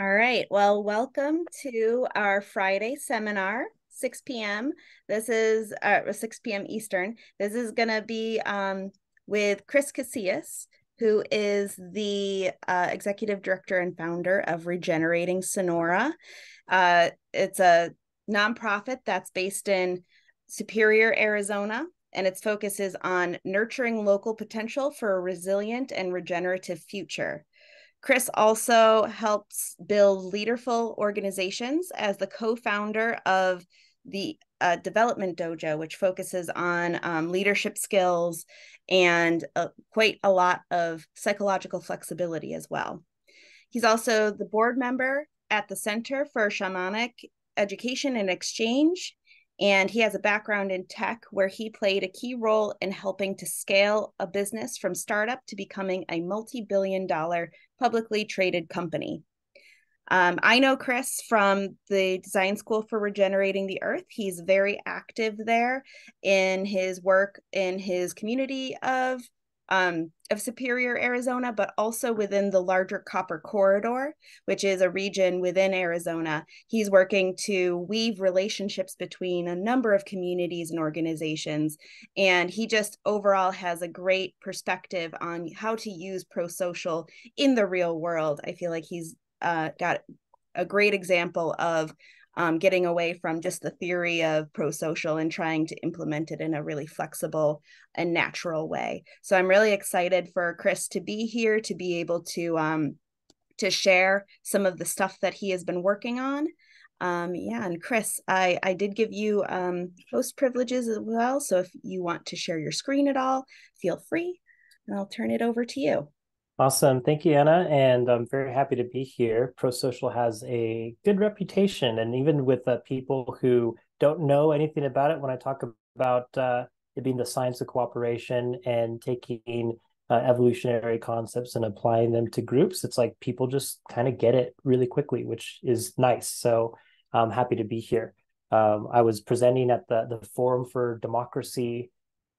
All right. Well, welcome to our Friday seminar, 6 p.m. This is uh, 6 p.m. Eastern. This is going to be um, with Chris Casillas, who is the uh, executive director and founder of Regenerating Sonora. Uh, it's a nonprofit that's based in Superior, Arizona, and its focus is on nurturing local potential for a resilient and regenerative future. Chris also helps build leaderful organizations as the co founder of the uh, Development Dojo, which focuses on um, leadership skills and uh, quite a lot of psychological flexibility as well. He's also the board member at the Center for Shamanic Education and Exchange and he has a background in tech where he played a key role in helping to scale a business from startup to becoming a multi billion dollar publicly traded company. Um, I know Chris from the Design School for Regenerating the Earth. He's very active there in his work in his community of um, of Superior, Arizona, but also within the larger Copper Corridor, which is a region within Arizona. He's working to weave relationships between a number of communities and organizations. And he just overall has a great perspective on how to use pro social in the real world. I feel like he's uh, got a great example of um, getting away from just the theory of pro social and trying to implement it in a really flexible and natural way. So I'm really excited for Chris to be here to be able to um, to share some of the stuff that he has been working on. Um, yeah, and Chris, I I did give you um, host privileges as well. So if you want to share your screen at all, feel free, and I'll turn it over to you. Awesome. Thank you, Anna. And I'm very happy to be here. ProSocial has a good reputation. And even with uh, people who don't know anything about it, when I talk about uh, it being the science of cooperation and taking uh, evolutionary concepts and applying them to groups, it's like people just kind of get it really quickly, which is nice. So I'm happy to be here. Um, I was presenting at the, the Forum for Democracy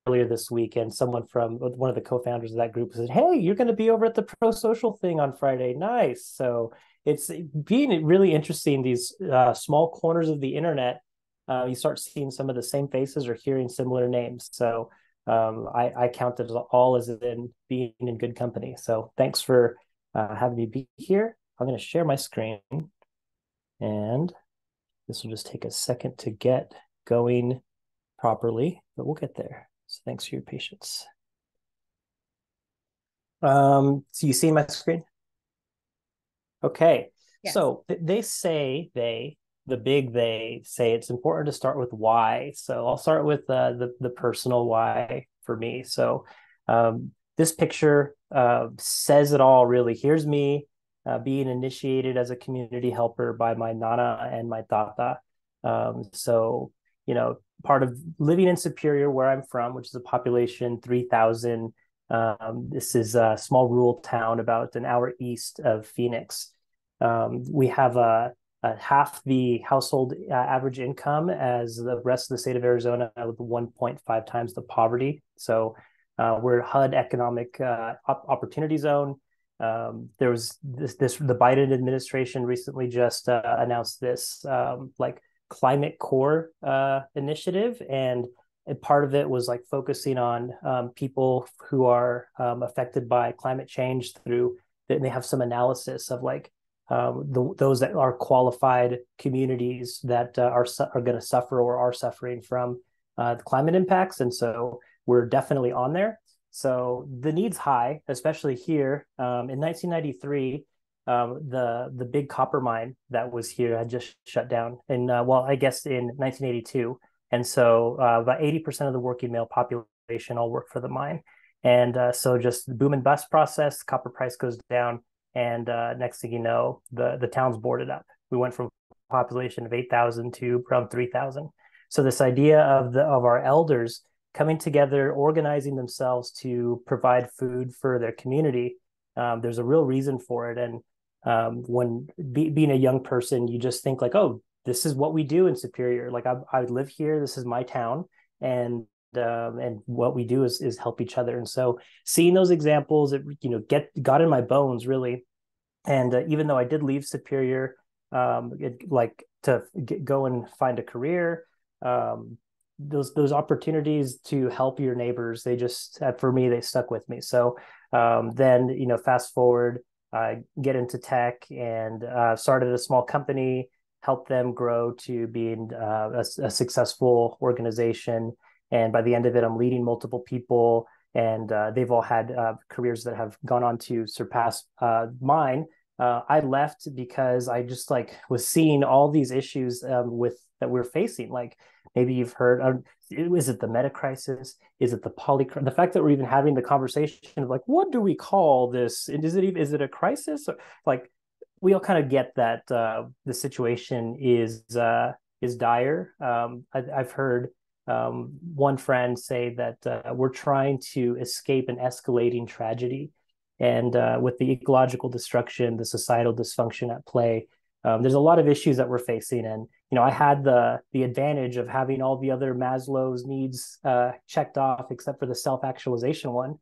earlier this week, and someone from one of the co-founders of that group said, "Hey, you're going to be over at the pro social thing on Friday. Nice." So it's being really interesting. These uh, small corners of the internet, uh, you start seeing some of the same faces or hearing similar names. So um, I, I count it all as in being in good company. So thanks for uh, having me be here. I'm going to share my screen, and this will just take a second to get going properly, but we'll get there. So thanks for your patience. Um, so you see my screen? Okay. Yes. So they say they the big they say it's important to start with why. So I'll start with uh, the the personal why for me. So um, this picture uh, says it all. Really, here's me uh, being initiated as a community helper by my nana and my tata. Um, so you know, part of living in Superior, where I'm from, which is a population 3,000. Um, this is a small rural town about an hour east of Phoenix. Um, we have a, a, half the household uh, average income as the rest of the state of Arizona with 1.5 times the poverty. So uh, we're HUD economic uh, op- opportunity zone. Um, there was this, this, the Biden administration recently just uh, announced this, um, like climate Corps uh, initiative and part of it was like focusing on um, people who are um, affected by climate change through they have some analysis of like um, the, those that are qualified communities that uh, are are going to suffer or are suffering from uh, the climate impacts and so we're definitely on there. So the needs high especially here. Um, in 1993 um, the the big copper mine that was here had just shut down, and uh, well, I guess in 1982, and so uh, about 80 percent of the working male population all work for the mine, and uh, so just the boom and bust process, copper price goes down, and uh, next thing you know, the the town's boarded up. We went from population of 8,000 to around 3,000. So this idea of the of our elders coming together, organizing themselves to provide food for their community. Um, there's a real reason for it, and um, when be, being a young person you just think like oh this is what we do in superior. Like i, I live here. This is my town. And um, and what we do is is help each other. And so seeing those examples it you know get got in my bones really. And uh, even though I did leave Superior, um, it, like to get, go and find a career, um, those those opportunities to help your neighbors, they just uh, for me they stuck with me. So um, then you know, fast forward, I get into tech and uh, started a small company, helped them grow to being uh, a, a successful organization. And by the end of it, I'm leading multiple people and uh, they've all had uh, careers that have gone on to surpass uh, mine. Uh, I left because I just like was seeing all these issues um, with that we're facing. Like maybe you've heard, is it the meta crisis? Is it the poly? The fact that we're even having the conversation of like, what do we call this? And is it even is it a crisis? Or, like we all kind of get that uh, the situation is uh, is dire. Um, I, have heard um, one friend say that uh, we're trying to escape an escalating tragedy. And uh, with the ecological destruction, the societal dysfunction at play, um, there's a lot of issues that we're facing. And you know, I had the the advantage of having all the other Maslow's needs uh, checked off, except for the self actualization one.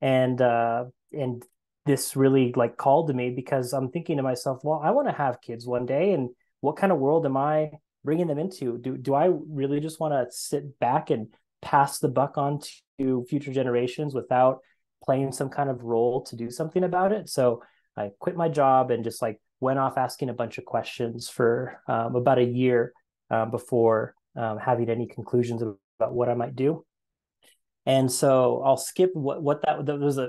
And uh, and this really like called to me because I'm thinking to myself, well, I want to have kids one day, and what kind of world am I bringing them into? Do do I really just want to sit back and pass the buck on to future generations without playing some kind of role to do something about it? So I quit my job and just like went off asking a bunch of questions for um, about a year um, before um, having any conclusions about what I might do. And so I'll skip what what that was a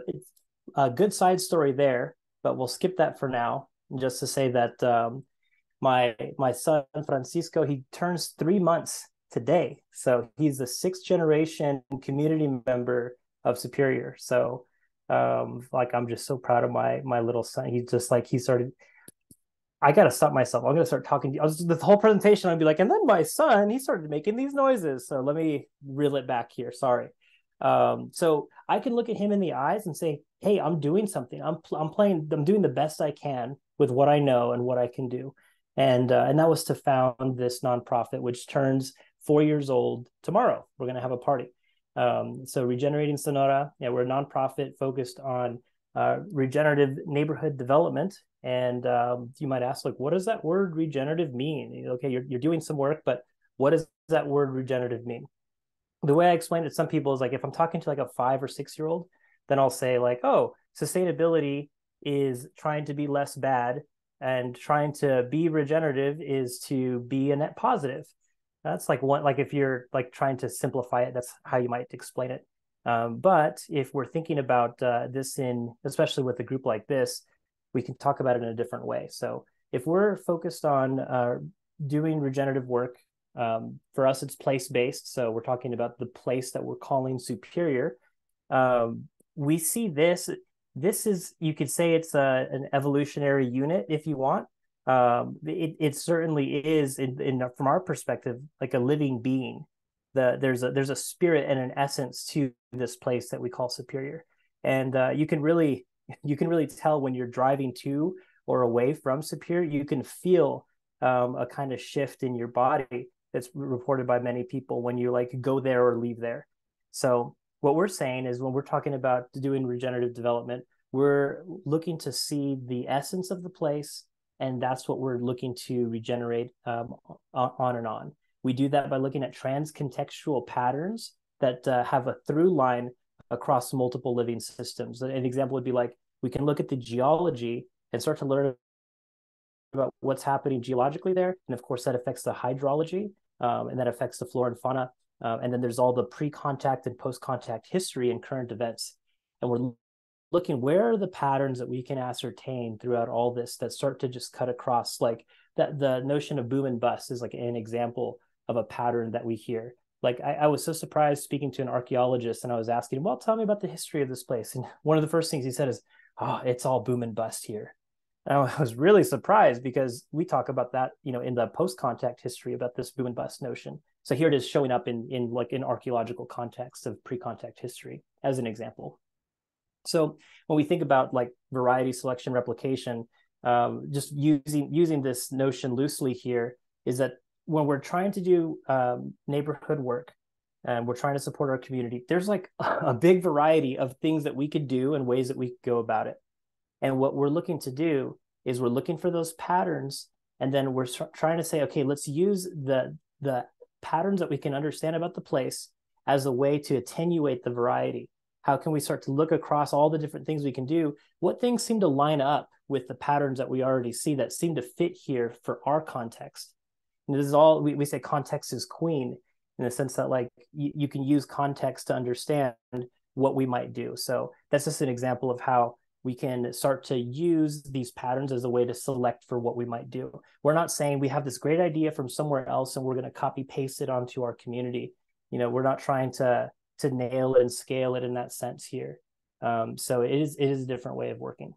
a good side story there, but we'll skip that for now, just to say that um, my my son Francisco he turns three months today, so he's the sixth generation community member of Superior. So, um, like I'm just so proud of my my little son. He's just like he started. I gotta stop myself. I'm gonna start talking. I was the whole presentation. I'd be like, and then my son he started making these noises. So let me reel it back here. Sorry. Um, so I can look at him in the eyes and say, "Hey, I'm doing something. I'm I'm playing. I'm doing the best I can with what I know and what I can do." and uh, and that was to found this nonprofit which turns four years old tomorrow we're to have a party um, so regenerating sonora yeah we're a nonprofit focused on uh, regenerative neighborhood development and um, you might ask like what does that word regenerative mean? Okay you're, you're doing some work but what does that word regenerative mean? The way i explain it to some people is like if i'm talking to like a five or six year old then i'll say like oh sustainability is trying to be less bad and trying to be regenerative is to be a net positive. That's like one like if you're like trying to simplify it that's how you might explain it. Um, but if we're thinking about uh, this in especially with a group like this we can talk about it in a different way. So if we're focused on uh, doing regenerative work um, for us it's place based so we're talking about the place that we're calling superior. Um, we see this this is you could say it's a, an evolutionary unit if you want. Um, it, it certainly is in, in from our perspective like a living being. The there's a there's a spirit and an essence to this place that we call superior. And uh, you can really you can really tell when you're driving to or away from superior you can feel um, a kind of shift in your body that's reported by many people when you like go there or leave there so what we're saying is when we're talking about doing regenerative development, we're looking to see the essence of the place, and that's what we're looking to regenerate um, on and on. We do that by looking at trans-contextual patterns that uh, have a through line across multiple living systems. An example would be like we can look at the geology and start to learn about what's happening geologically there, and of course that affects the hydrology, um, and that affects the flora and fauna. Uh, and then there's all the pre-contact and post-contact history and current events. And we're looking where are the patterns that we can ascertain throughout all this that start to just cut across like that the notion of boom and bust is like an example of a pattern that we hear. Like I, I was so surprised speaking to an archaeologist and I was asking well, tell me about the history of this place. And one of the first things he said is, oh, it's all boom and bust here. And I was really surprised because we talk about that, you know, in the post-contact history about this boom and bust notion. So here it is showing up in in like an archaeological context of pre-contact history as an example. So when we think about like variety selection replication, um, just using using this notion loosely here is that when we're trying to do um, neighborhood work and we're trying to support our community, there's like a big variety of things that we could do and ways that we could go about it. And what we're looking to do is we're looking for those patterns and then we're trying to say okay let's use the the patterns that we can understand about the place as a way to attenuate the variety. How can we start to look across all the different things we can do? What things seem to line up with the patterns that we already see that seem to fit here for our context? And this is all we, we say context is queen in the sense that like you, you can use context to understand what we might do so that's just an example of how we can start to use these patterns as a way to select for what we might do. We're not saying we have this great idea from somewhere else and we're going to copy paste it onto our community. You know, we're not trying to to nail it and scale it in that sense here. Um, so it is it is a different way of working.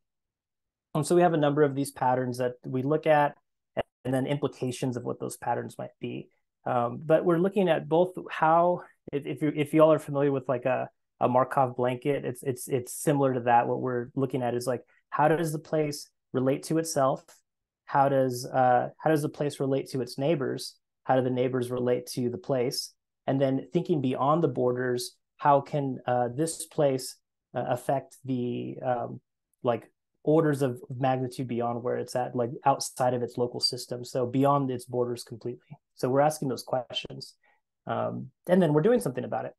And so we have a number of these patterns that we look at, and then implications of what those patterns might be. Um, but we're looking at both how if you if you all are familiar with like a a Markov blanket. It's it's it's similar to that. What we're looking at is like how does the place relate to itself? How does uh, how does the place relate to its neighbors? How do the neighbors relate to the place? And then thinking beyond the borders, how can uh, this place uh, affect the um, like orders of magnitude beyond where it's at, like outside of its local system, so beyond its borders completely. So we're asking those questions, um, and then we're doing something about it.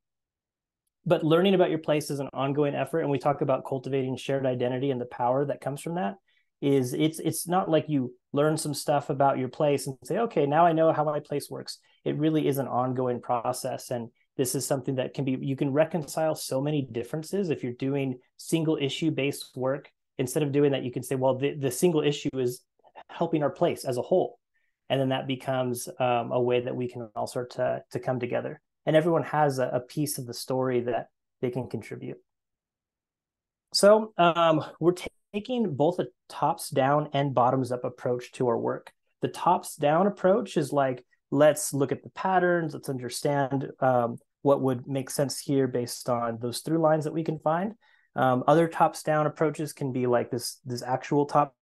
But learning about your place is an ongoing effort and we talk about cultivating shared identity and the power that comes from that is it's it's not like you learn some stuff about your place and say okay now i know how my place works. It really is an ongoing process and this is something that can be you can reconcile so many differences if you're doing single issue based work. Instead of doing that you can say well the, the single issue is helping our place as a whole and then that becomes um, a way that we can all start to to come together and everyone has a, a piece of the story that they can contribute. So um, we're taking both a tops down and bottoms up approach to our work. The tops down approach is like, let's look at the patterns, let's understand um, what would make sense here based on those through lines that we can find. Um, other tops down approaches can be like this, this actual tops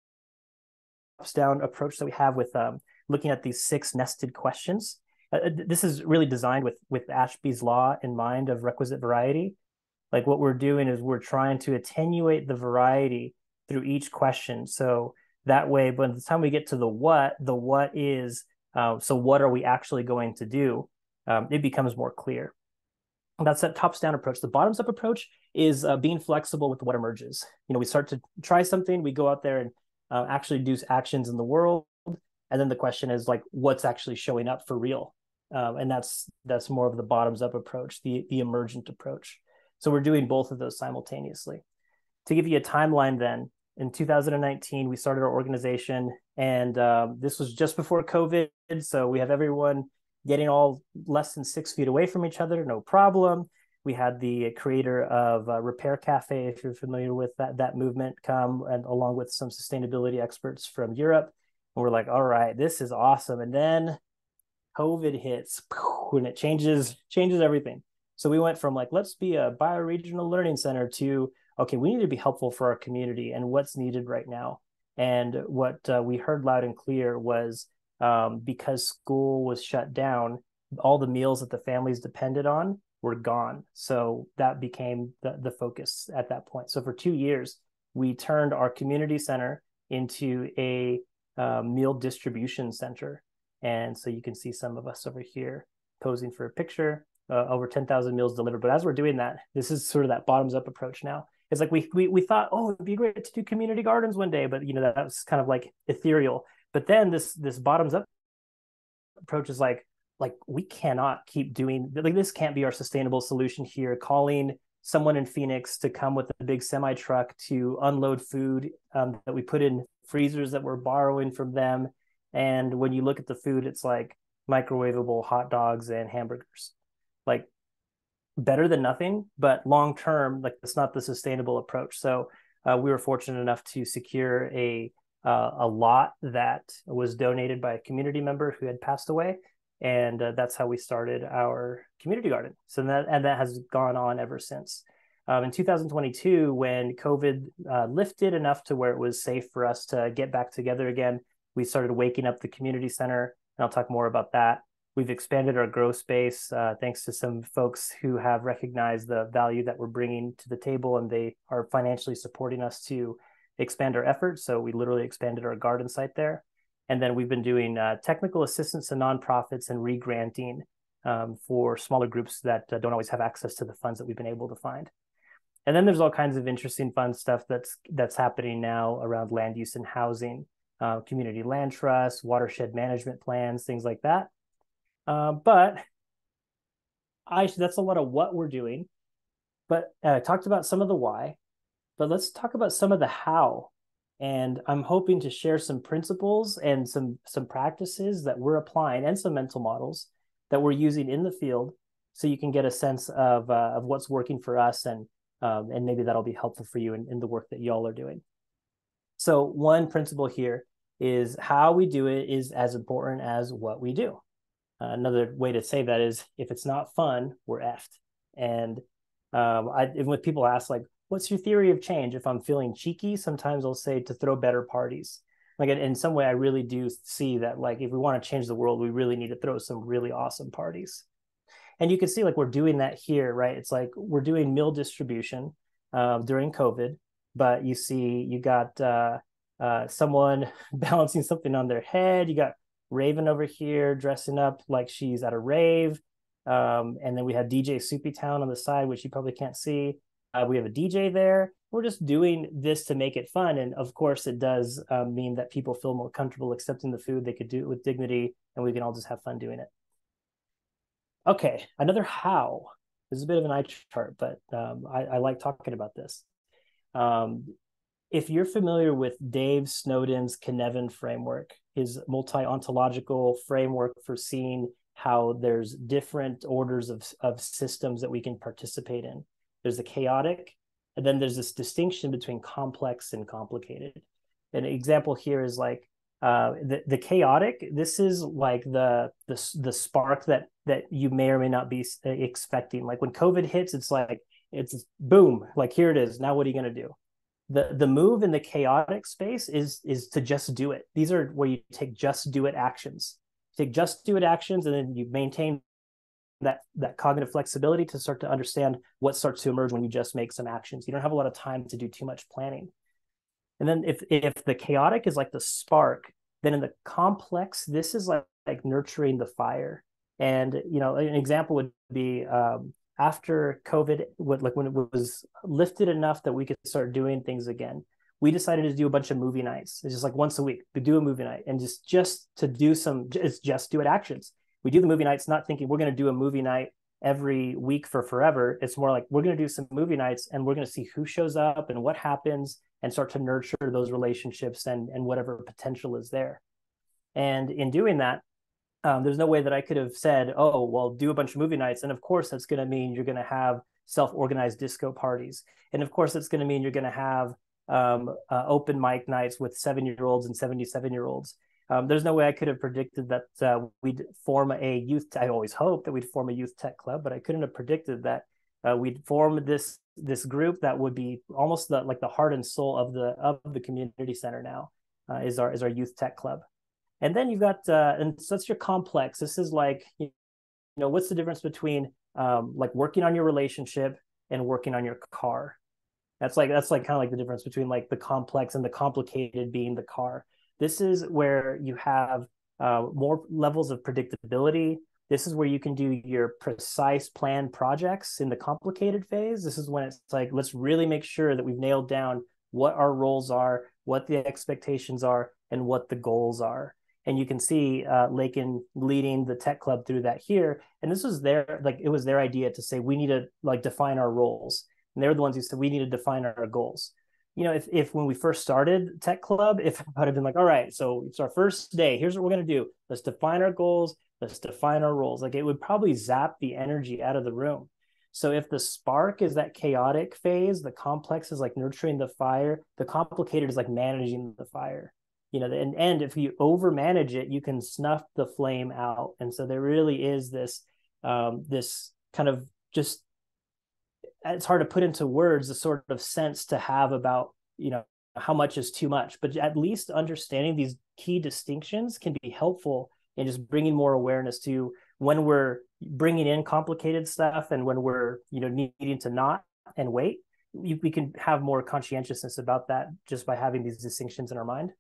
down approach that we have with um, looking at these six nested questions. Uh, uh this is really designed with with Ashby's law in mind of requisite variety. Like what we're doing is we're trying to attenuate the variety through each question. So that way, by the time we get to the what, the what is uh, so what are we actually going to do? Um, it becomes more clear. That's that tops down approach. The bottoms up approach is uh, being flexible with what emerges. You know, we start to try something, we go out there and uh, actually do actions in the world, and then the question is like, what's actually showing up for real? um, and that's that's more of the bottoms up approach the the emergent approach. So we're doing both of those simultaneously. To give you a timeline then in 2019 we started our organization and um, this was just before covid so we have everyone getting all less than six feet away from each other no problem. We had the creator of uh, repair cafe if you're familiar with that that movement come and along with some sustainability experts from europe and we're like all right this is awesome and then COVID hits and it changes changes everything. So we went from like let's be a bioregional learning center to okay, we need to be helpful for our community and what's needed right now. And what uh, we heard loud and clear was um, because school was shut down, all the meals that the families depended on were gone. So that became the, the focus at that point. So for two years, we turned our community center into a uh, meal distribution center. And so you can see some of us over here posing for a picture, uh, over 10,000 meals delivered. But as we're doing that, this is sort of that bottoms up approach now. It's like we, we, we thought, oh, it'd be great to do community gardens one day, but you know, that, that was kind of like ethereal. But then this, this bottoms up approach is like, like we cannot keep doing like this can't be our sustainable solution here calling someone in phoenix to come with a big semi truck to unload food um, that we put in freezers that we're borrowing from them and when you look at the food, it's like microwavable hot dogs and hamburgers. Like better than nothing, but long term, like it's not the sustainable approach. So uh, we were fortunate enough to secure a uh, a lot that was donated by a community member who had passed away, and uh, that's how we started our community garden. So that and that has gone on ever since. Um, in 2022, when COVID uh, lifted enough to where it was safe for us to get back together again, we started waking up the community center, and I'll talk more about that. We've expanded our grow space uh, thanks to some folks who have recognized the value that we're bringing to the table, and they are financially supporting us to expand our efforts. So we literally expanded our garden site there. And then we've been doing uh, technical assistance to nonprofits and regranting um, for smaller groups that uh, don't always have access to the funds that we've been able to find. And then there's all kinds of interesting fun stuff that's that's happening now around land use and housing, uh, community land trusts, watershed management plans, things like that. Uh, but I that's a lot of what we're doing. But uh, I talked about some of the why, but let's talk about some of the how. And I'm hoping to share some principles and some some practices that we're applying and some mental models that we're using in the field, so you can get a sense of uh, of what's working for us and um, and maybe that'll be helpful for you in, in the work that y'all are doing. So one principle here is how we do it is as important as what we do. Uh, another way to say that is if it's not fun, we're effed. And um, I, when people ask like, what's your theory of change? If I'm feeling cheeky, sometimes I'll say to throw better parties. Like in some way, I really do see that like if we want to change the world, we really need to throw some really awesome parties. And you can see like we're doing that here, right? It's like we're doing meal distribution uh, during COVID, but you see you got uh, uh, someone balancing something on their head. You got Raven over here dressing up like she's at a rave. Um, and then we have DJ Soupy Town on the side, which you probably can't see. Uh, we have a DJ there. We're just doing this to make it fun. And of course, it does um, mean that people feel more comfortable accepting the food. They could do it with dignity, and we can all just have fun doing it. Okay, another how. This is a bit of an eye chart, but um, I, I, like talking about this. Um, if you're familiar with Dave Snowden's Cynefin framework, his multi-ontological framework for seeing how there's different orders of, of systems that we can participate in. There's the chaotic, and then there's this distinction between complex and complicated. An example here is like uh, the the chaotic. This is like the the the spark that that you may or may not be expecting. Like when COVID hits, it's like it's boom, like here it is. Now what are you gonna do? the the move in the chaotic space is is to just do it these are where you take just do it actions take just do it actions and then you maintain that that cognitive flexibility to start to understand what starts to emerge when you just make some actions you don't have a lot of time to do too much planning and then if if the chaotic is like the spark then in the complex this is like like nurturing the fire and you know an example would be um, after COVID, what like when it was lifted enough that we could start doing things again, we decided to do a bunch of movie nights. It's just like once a week to do a movie night and just just to do some it's just do it actions. We do the movie nights not thinking we're going to do a movie night every week for forever. It's more like we're going to do some movie nights and we're going to see who shows up and what happens and start to nurture those relationships and and whatever potential is there. And in doing that, um, there's no way that I could have said, oh, well, do a bunch of movie nights. And of course, that's going to mean you're going to have self organized disco parties. And of course, it's going to mean you're going to have um, uh, open mic nights with seven year olds and 77 year olds. Um, there's no way I could have predicted that uh, we'd form a youth. T- I always hoped that we'd form a youth tech club, but I couldn't have predicted that uh, we'd form this this group that would be almost the, like the heart and soul of the of the community center. Now uh, is our is our youth tech club. And then you've got, uh, and so that's your complex. This is like, you know, what's the difference between um, like working on your relationship and working on your car? That's like, that's like kind of like the difference between like the complex and the complicated being the car. This is where you have uh, more levels of predictability. This is where you can do your precise plan projects in the complicated phase. This is when it's like, let's really make sure that we've nailed down what our roles are, what the expectations are, and what the goals are and you can see uh, Lakin leading the tech club through that here. And this was their like it was their idea to say we need to like define our roles, and they were the ones who said we need to define our goals. You know, if if when we first started Tech Club, if I would have been like, all right, so it's our first day. Here's what we're gonna do. Let's define our goals. Let's define our roles. Like it would probably zap the energy out of the room. So if the spark is that chaotic phase, the complex is like nurturing the fire, the complicated is like managing the fire you know and, and if you over manage it you can snuff the flame out and so there really is this um, this kind of just it's hard to put into words the sort of sense to have about you know how much is too much but at least understanding these key distinctions can be helpful in just bringing more awareness to when we're bringing in complicated stuff and when we're you know needing to not and wait we, we can have more conscientiousness about that just by having these distinctions in our mind.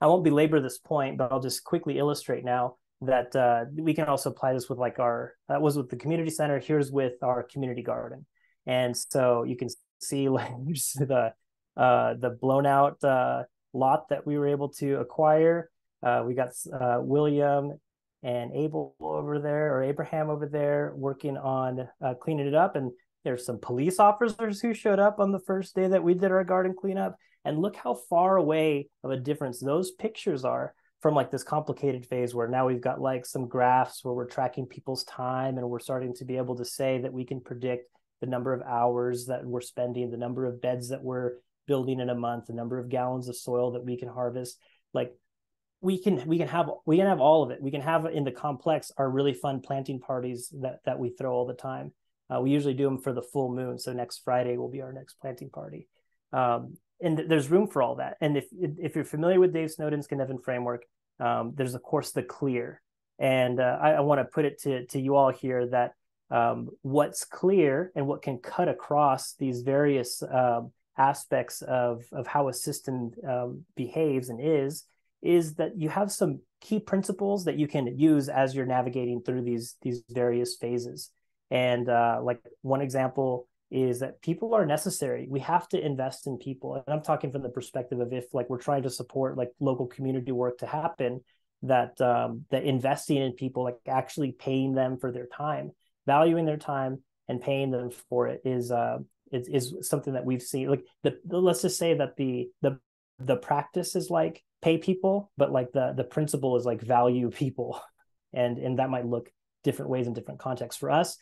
I won't belabor this point, but I'll just quickly illustrate now that uh, we can also apply this with like our that was with the community center. Here's with our community garden, and so you can see like the uh, the blown out uh, lot that we were able to acquire. Uh, we got uh, William and Abel over there, or Abraham over there, working on uh, cleaning it up. And there's some police officers who showed up on the first day that we did our garden cleanup. And look how far away of a difference those pictures are from like this complicated phase where now we've got like some graphs where we're tracking people's time and we're starting to be able to say that we can predict the number of hours that we're spending, the number of beds that we're building in a month, the number of gallons of soil that we can harvest. Like we can we can have we can have all of it. We can have in the complex our really fun planting parties that that we throw all the time. Uh, we usually do them for the full moon. So next Friday will be our next planting party. Um, and th- there's room for all that. And if if you're familiar with Dave Snowden's Cynefin framework, um, there's of course the clear. And uh, I, I want to put it to to you all here that um, what's clear and what can cut across these various um, aspects of of how a system um, behaves and is is that you have some key principles that you can use as you're navigating through these these various phases. And uh, like one example is that people are necessary. We have to invest in people. And I'm talking from the perspective of if like we're trying to support like local community work to happen, that um, that investing in people, like actually paying them for their time, valuing their time and paying them for it is uh is, is something that we've seen. Like the, the let's just say that the the the practice is like pay people, but like the the principle is like value people. And and that might look different ways in different contexts. For us,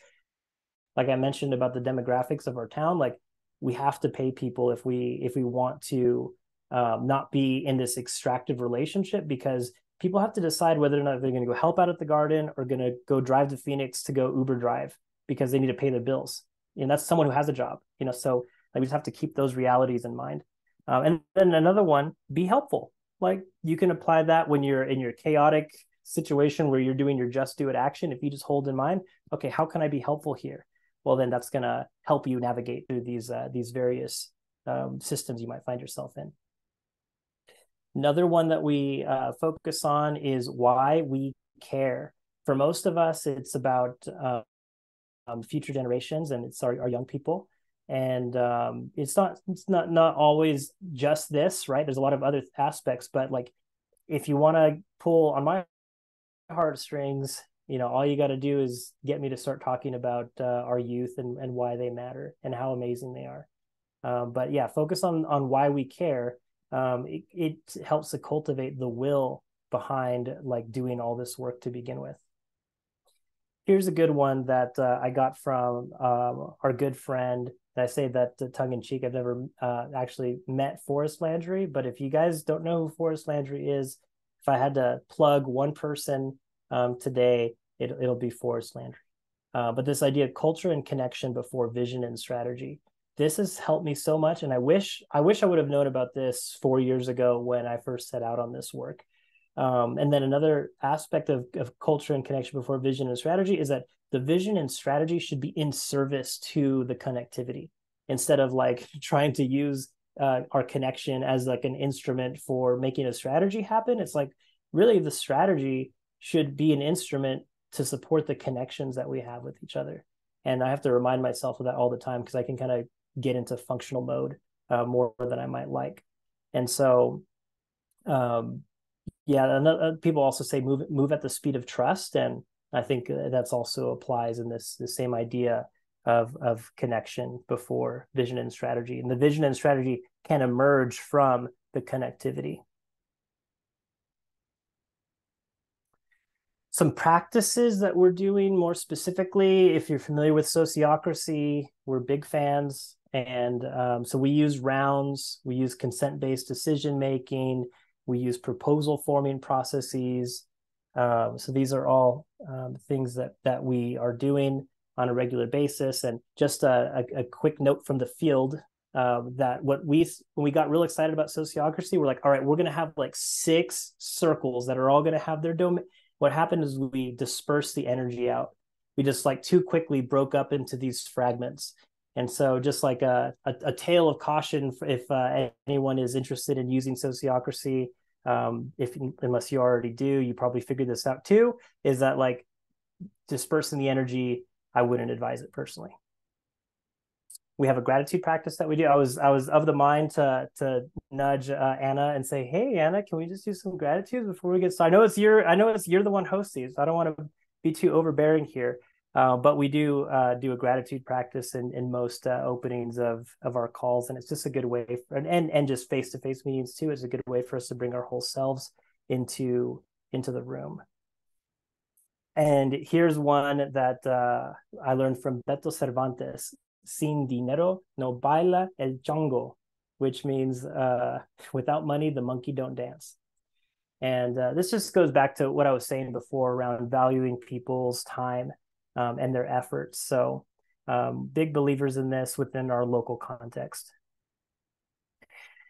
like I mentioned about the demographics of our town, like we have to pay people if we if we want to um, not be in this extractive relationship because people have to decide whether or not they're going to go help out at the garden or going to go drive to Phoenix to go Uber drive because they need to pay their bills. And that's someone who has a job, you know. So like we just have to keep those realities in mind. Um, and then another one, be helpful. Like you can apply that when you're in your chaotic situation where you're doing your just do it action. If you just hold in mind, okay, how can I be helpful here? Well then that's going to help you navigate through these uh, these various um, systems you might find yourself in. Another one that we uh, focus on is why we care. For most of us it's about uh, um, future generations and it's our, our young people. And um, it's not it's not not always just this right? There's a lot of other aspects but like if you want to pull on my heartstrings you know all you got to do is get me to start talking about uh, our youth and, and why they matter and how amazing they are. Um, but yeah focus on on why we care. Um, it, it helps to cultivate the will behind like doing all this work to begin with. Here's a good one that uh, i got from um, our good friend. I say that tongue in cheek. I've never uh, actually met Forrest Landry, but if you guys don't know who Forrest Landry is, if I had to plug one person um, today, it, it'll be Forrest Landry. Uh, but this idea of culture and connection before vision and strategy, this has helped me so much. And I wish I wish I would have known about this four years ago when I first set out on this work. Um, and then another aspect of, of culture and connection before vision and strategy is that the vision and strategy should be in service to the connectivity instead of like trying to use uh, our connection as like an instrument for making a strategy happen. It's like really the strategy should be an instrument to support the connections that we have with each other. And I have to remind myself of that all the time because I can kind of get into functional mode uh, more than I might like. And so, um, yeah, another, uh, people also say move move at the speed of trust, and I think uh, that's also applies in this the same idea of of connection before vision and strategy. And the vision and strategy can emerge from the connectivity. Some practices that we're doing more specifically. If you're familiar with sociocracy, we're big fans. And um, so we use rounds, we use consent based decision making, we use proposal forming processes. Um, so these are all um, things that, that we are doing on a regular basis. And just a, a, a quick note from the field uh, that what we when we got real excited about sociocracy, we're like, all right, we're going to have like six circles that are all going to have their domain what happened is we dispersed the energy out. We just like too quickly broke up into these fragments. And so, just like a, a, a tale of caution, if uh, anyone is interested in using sociocracy, um, if unless you already do, you probably figured this out too. Is that like dispersing the energy? I wouldn't advise it personally. We have a gratitude practice that we do. I was I was of the mind to to nudge uh, Anna and say, "Hey, Anna, can we just do some gratitudes before we get started?" I know it's your I know it's you're the one hosting, so I don't want to be too overbearing here. Uh, but we do uh, do a gratitude practice in, in most uh, openings of of our calls, and it's just a good way for, and and, just face to face meetings too. It's a good way for us to bring our whole selves into into the room. And here's one that uh, I learned from Beto Cervantes: "Sin dinero no baila el chango," which means uh, without money the monkey don't dance. And uh, this just goes back to what I was saying before around valuing people's time um, and their efforts. So, um, big believers in this within our local context.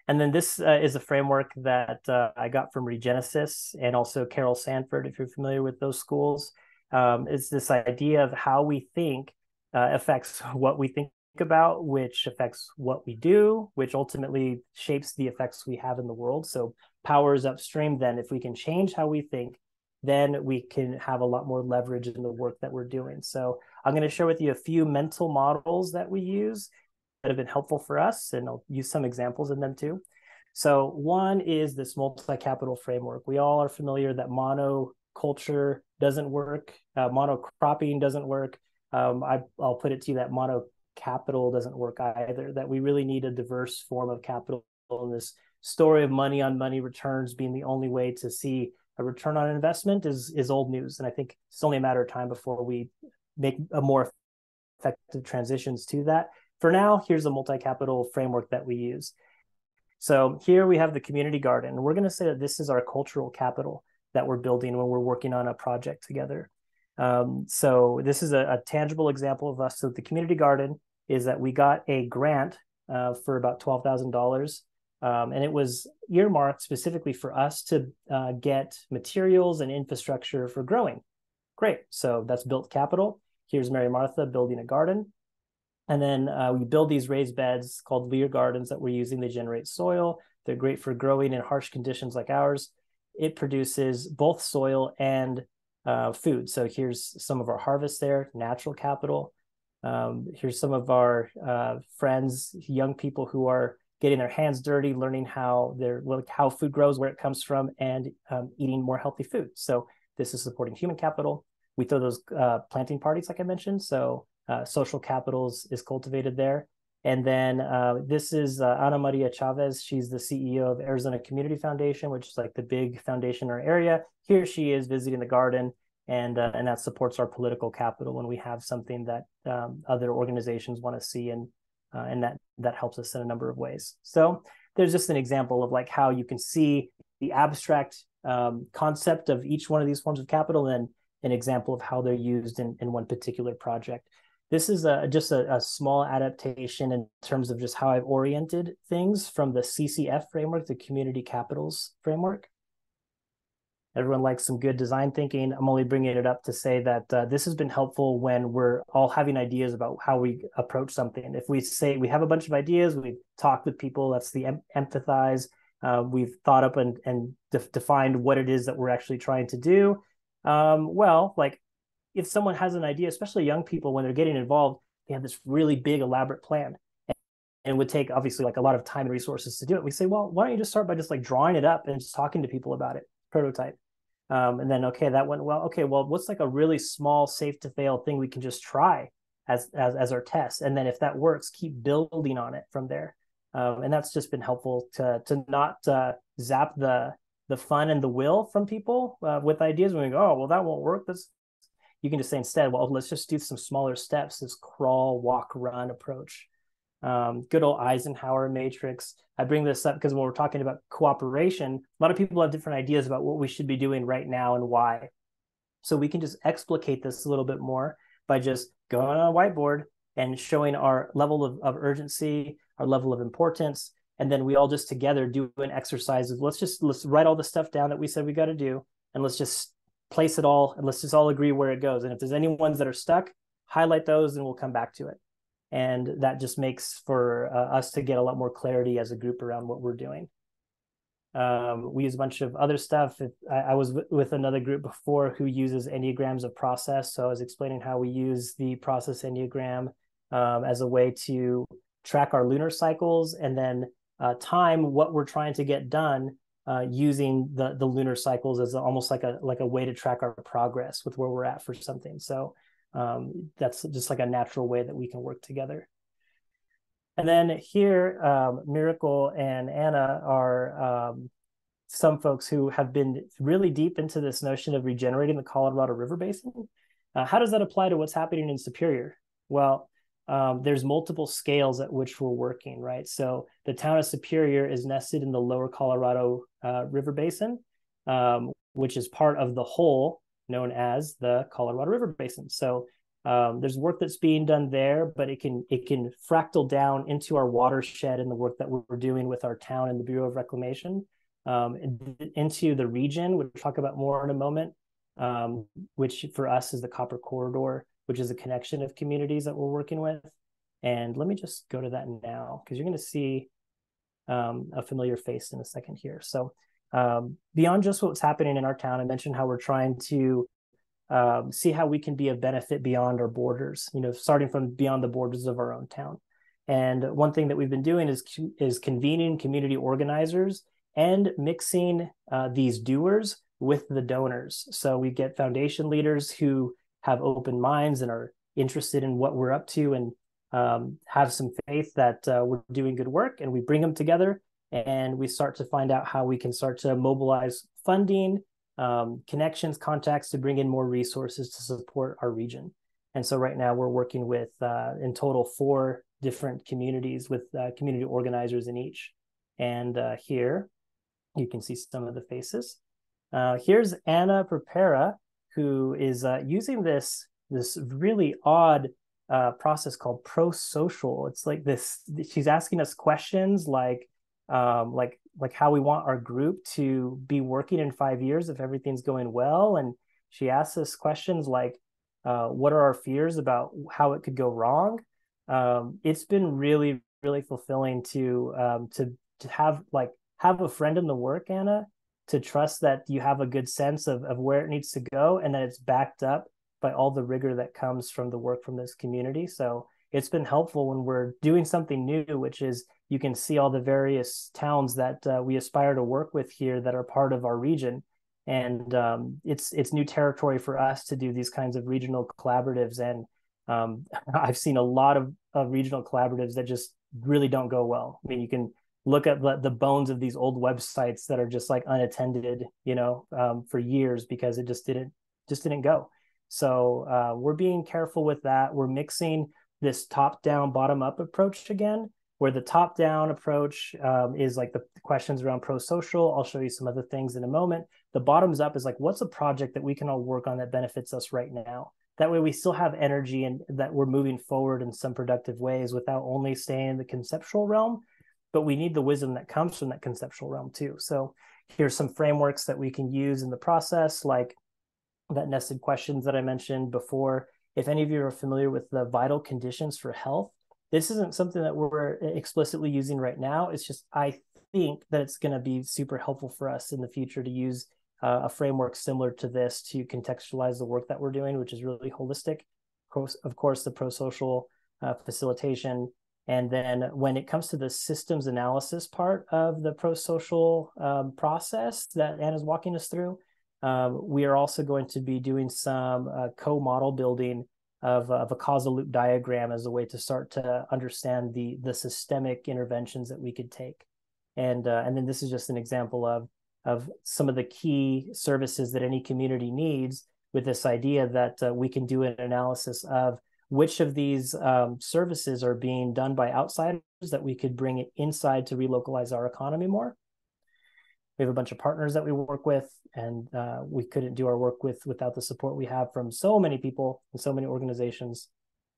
And then this uh, is a framework that uh, I got from Regenesis and also Carol Sanford, if you're familiar with those schools. Um, it's this idea of how we think uh, affects what we think about, which affects what we do, which ultimately shapes the effects we have in the world. So, power is upstream. Then, if we can change how we think, then we can have a lot more leverage in the work that we're doing. So I'm going to share with you a few mental models that we use that have been helpful for us, and I'll use some examples in them too. So one is this multi-capital framework. We all are familiar that monoculture doesn't work, uh, monocropping doesn't work. Um, I, I'll put it to you that mono capital doesn't work either. That we really need a diverse form of capital. And this story of money on money returns being the only way to see a return on investment is is old news, and I think it's only a matter of time before we make a more effective transitions to that. For now, here's a multi-capital framework that we use. So here we have the community garden. We're going to say that this is our cultural capital that we're building when we're working on a project together. Um, so this is a, a, tangible example of us. So the community garden is that we got a grant uh, for about twelve thousand dollars um, and it was earmarked specifically for us to uh, get materials and infrastructure for growing. Great. So that's built capital. Here's Mary Martha building a garden. And then uh, we build these raised beds called Lear gardens that we're using. They generate soil. They're great for growing in harsh conditions like ours. It produces both soil and uh, food. So here's some of our harvest there, natural capital. Um, here's some of our uh, friends, young people who are getting their hands dirty, learning how their how food grows, where it comes from, and um, eating more healthy food. So this is supporting human capital. We throw those uh, planting parties, like I mentioned. So uh, social capitals is cultivated there. And then uh, this is uh, Ana Maria Chavez. She's the CEO of Arizona Community Foundation, which is like the big foundation in our area. Here she is visiting the garden, and uh, and that supports our political capital when we have something that um, other organizations want to see and uh, and that that helps us in a number of ways. So there's just an example of like how you can see the abstract um, concept of each one of these forms of capital and an example of how they're used in, in one particular project. This is a, just a, a small adaptation in terms of just how I've oriented things from the CCF framework, the Community Capitals framework. Everyone likes some good design thinking. I'm only bringing it up to say that uh, this has been helpful when we're all having ideas about how we approach something. If we say we have a bunch of ideas, we've talked with people, that's the em- empathize. Uh, we've thought up and, and de- defined what it is that we're actually trying to do. Um, well, like if someone has an idea, especially young people, when they're getting involved, they have this really big, elaborate plan and it would take obviously like a lot of time and resources to do it. We say, well, why don't you just start by just like drawing it up and just talking to people about it, prototype. Um, and then okay, that went well. Okay, well, what's like a really small, safe to fail thing we can just try as as as our test, and then if that works, keep building on it from there. Um, and that's just been helpful to to not uh, zap the the fun and the will from people uh, with ideas. When we go, oh well, that won't work. You can just say instead, well, let's just do some smaller steps. This crawl, walk, run approach um, good old Eisenhower matrix. I bring this up because when we're talking about cooperation, a lot of people have different ideas about what we should be doing right now and why. So we can just explicate this a little bit more by just going on a whiteboard and showing our level of, of urgency, our level of importance, and then we all just together do an exercise of let's just let's write all the stuff down that we said we got to do, and let's just place it all and let's just all agree where it goes. And if there's any ones that are stuck, highlight those and we'll come back to it. and that just makes for uh, us to get a lot more clarity as a group around what we're doing. Um, we use a bunch of other stuff. I, I, was w- with another group before who uses enneagrams of process. So I was explaining how we use the process enneagram um, as a way to track our lunar cycles and then uh, time what we're trying to get done uh, using the the lunar cycles as almost like a like a way to track our progress with where we're at for something. So um, that's just like a natural way that we can work together. And then here, um, Miracle and Anna are um, some folks who have been really deep into this notion of regenerating the Colorado River Basin. Uh, how does that apply to what's happening in Superior? Well, um, there's multiple scales at which we're working, right? So the town of Superior is nested in the lower Colorado uh, River Basin, um, which is part of the whole known as the Colorado River Basin. So um, there's work that's being done there, but it can it can fractal down into our watershed and the work that we're doing with our town and the Bureau of Reclamation um, into the region. We'll talk about more in a moment, um, which for us is the Copper Corridor, which is a connection of communities that we're working with. And let me just go to that now because you're going to see um, a familiar face in a second here. So um, beyond just what's happening in our town, I mentioned how we're trying to um, see how we can be of benefit beyond our borders, you know, starting from beyond the borders of our own town. And one thing that we've been doing is is convening community organizers and mixing uh, these doers with the donors. So we get foundation leaders who have open minds and are interested in what we're up to and um, have some faith that uh, we're doing good work, and we bring them together and we start to find out how we can start to mobilize funding um, connections, contacts to bring in more resources to support our region. And so right now we're working with, uh, in total, four different communities with uh, community organizers in each. And uh, here you can see some of the faces. Uh, here's Anna Prepera, who is uh, using this, this really odd uh, process called pro-social. It's like this, she's asking us questions like, um, like like how we want our group to be working in five years if everything's going well. And she asks us questions like, uh, what are our fears about how it could go wrong? Um, it's been really, really fulfilling to um, to to have like have a friend in the work, Anna, to trust that you have a good sense of, of where it needs to go and that it's backed up by all the rigor that comes from the work from this community. So it's been helpful when we're doing something new, which is you can see all the various towns that uh, we aspire to work with here that are part of our region. And um, it's it's new territory for us to do these kinds of regional collaboratives. And um, I've seen a lot of, of regional collaboratives that just really don't go well. I mean, you can look at the, the bones of these old websites that are just like unattended, you know, um, for years because it just didn't just didn't go. So uh, we're being careful with that. We're mixing this top down, bottom up approach again, where the top down approach um, is like the questions around pro social. I'll show you some other things in a moment. The bottoms up is like, what's a project that we can all work on that benefits us right now? That way, we still have energy and that we're moving forward in some productive ways without only staying in the conceptual realm. But we need the wisdom that comes from that conceptual realm too. So, here's some frameworks that we can use in the process, like that nested questions that I mentioned before if any of you are familiar with the vital conditions for health, this isn't something that we're explicitly using right now. It's just, I think that it's going to be super helpful for us in the future to use uh, a framework similar to this to contextualize the work that we're doing, which is really holistic. Of course, the pro social uh, facilitation. And then when it comes to the systems analysis part of the pro social um, process that Anna's walking us through, um, we are also going to be doing some uh, co-model building of, of, a causal loop diagram as a way to start to understand the the systemic interventions that we could take. And uh, and then this is just an example of of some of the key services that any community needs with this idea that uh, we can do an analysis of which of these um, services are being done by outsiders that we could bring it inside to relocalize our economy more? We have a bunch of partners that we work with and uh, we couldn't do our work with without the support we have from so many people and so many organizations.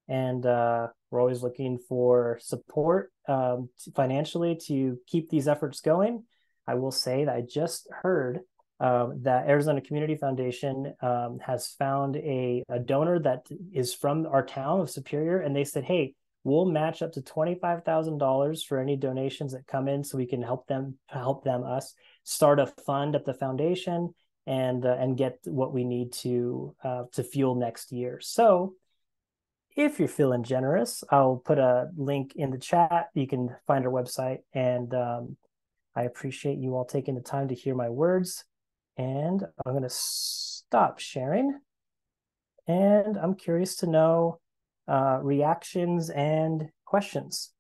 And uh, we're always looking for support um, financially to keep these efforts going. I will say that i just heard um, that arizona community foundation um, has found a, a donor that is from our town of superior and they said hey we'll match up to $25,000 for any donations that come in so we can help them help them us start a fund at the foundation and uh, and get what we need to uh, to fuel next year. So if you're feeling generous, I'll put a link in the chat. You can find our website and um, I appreciate you all taking the time to hear my words. And I'm going to stop sharing. And I'm curious to know uh, reactions and questions.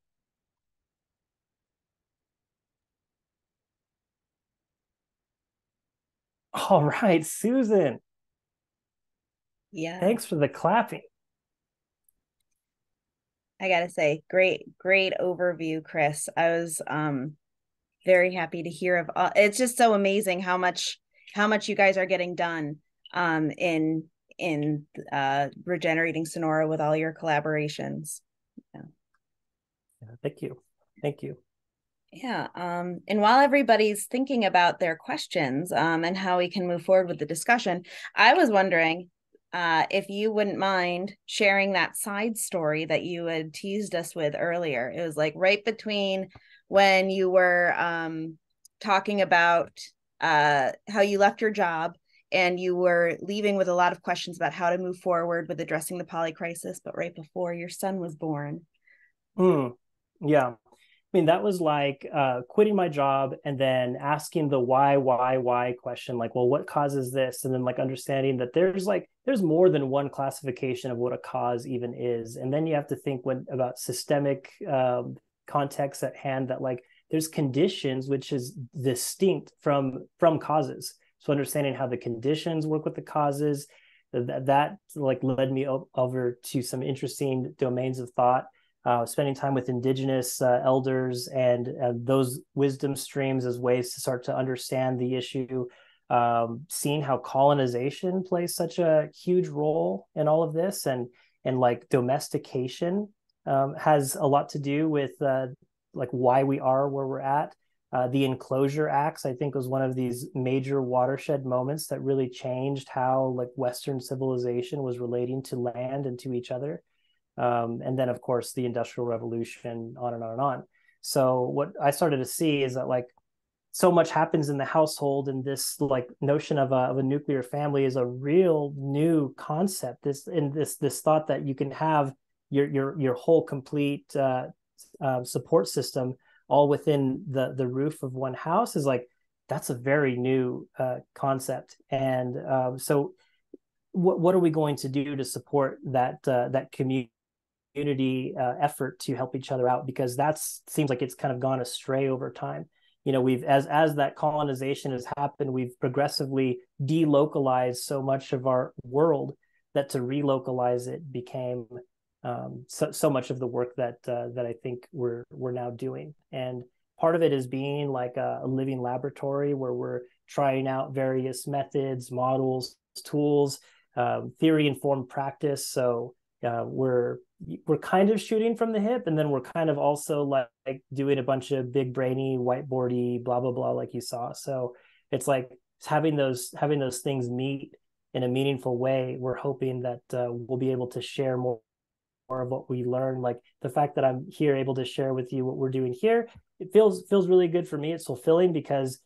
All right, Susan. Yeah. Thanks for the clapping. I gotta say, great, great overview, Chris. I was um very happy to hear of all it's just so amazing how much how much you guys are getting done um in in uh regenerating sonora with all your collaborations yeah. yeah thank you thank you yeah um and while everybody's thinking about their questions um and how we can move forward with the discussion i was wondering uh, if you wouldn't mind sharing that side story that you had teased us with earlier. It was like right between when you were um, talking about uh, how you left your job and you were leaving with a lot of questions about how to move forward with addressing the poly crisis, but right before your son was born. Mm, yeah. I mean, that was like uh, quitting my job and then asking the why, why, why question, like, well, what causes this? And then like understanding that there's like there's more than one classification of what a cause even is, and then you have to think when about systemic um, context at hand that like there's conditions which is distinct from from causes. So understanding how the conditions work with the causes, that, that like led me over to some interesting domains of thought uh, spending time with indigenous uh, elders and uh, those wisdom streams as ways to start to understand the issue um, seeing how colonization plays such a huge role in all of this and and like domestication um, has a lot to do with uh, like why we are where we're at. Uh, the enclosure acts i think was one of these major watershed moments that really changed how like western civilization was relating to land and to each other. Um, and then of course the industrial revolution on and on and on. So what i started to see is that like so much happens in the household and this like notion of a, of a nuclear family is a real new concept. This in this this thought that you can have your your your whole complete uh, uh, support system all within the the roof of one house is like that's a very new uh, concept. And um, so what what are we going to do to support that uh, that community uh, effort to help each other out? Because that seems like it's kind of gone astray over time. You know we've as as that colonization has happened we've progressively delocalized so much of our world that to relocalize it became um, so, so much of the work that uh, that I think we're we're now doing. And part of it is being like a, a living laboratory where we're trying out various methods models tools um, theory informed practice. So uh, we're we're kind of shooting from the hip and then we're kind of also like, like doing a bunch of big brainy whiteboardy blah blah blah like you saw. So it's like having those having those things meet in a meaningful way we're hoping that uh, we'll be able to share more more of what we learn like the fact that i'm here able to share with you what we're doing here it feels feels really good for me. It's fulfilling because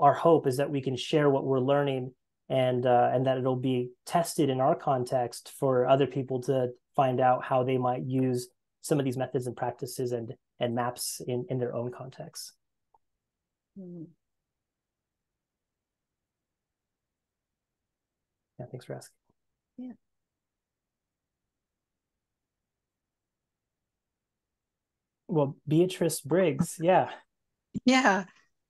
our hope is that we can share what we're learning and uh, and that it'll be tested in our context for other people to find out how they might use some of these methods and practices and and maps in in their own contexts mm-hmm. yeah thanks for asking. Yeah well beatrice briggs yeah yeah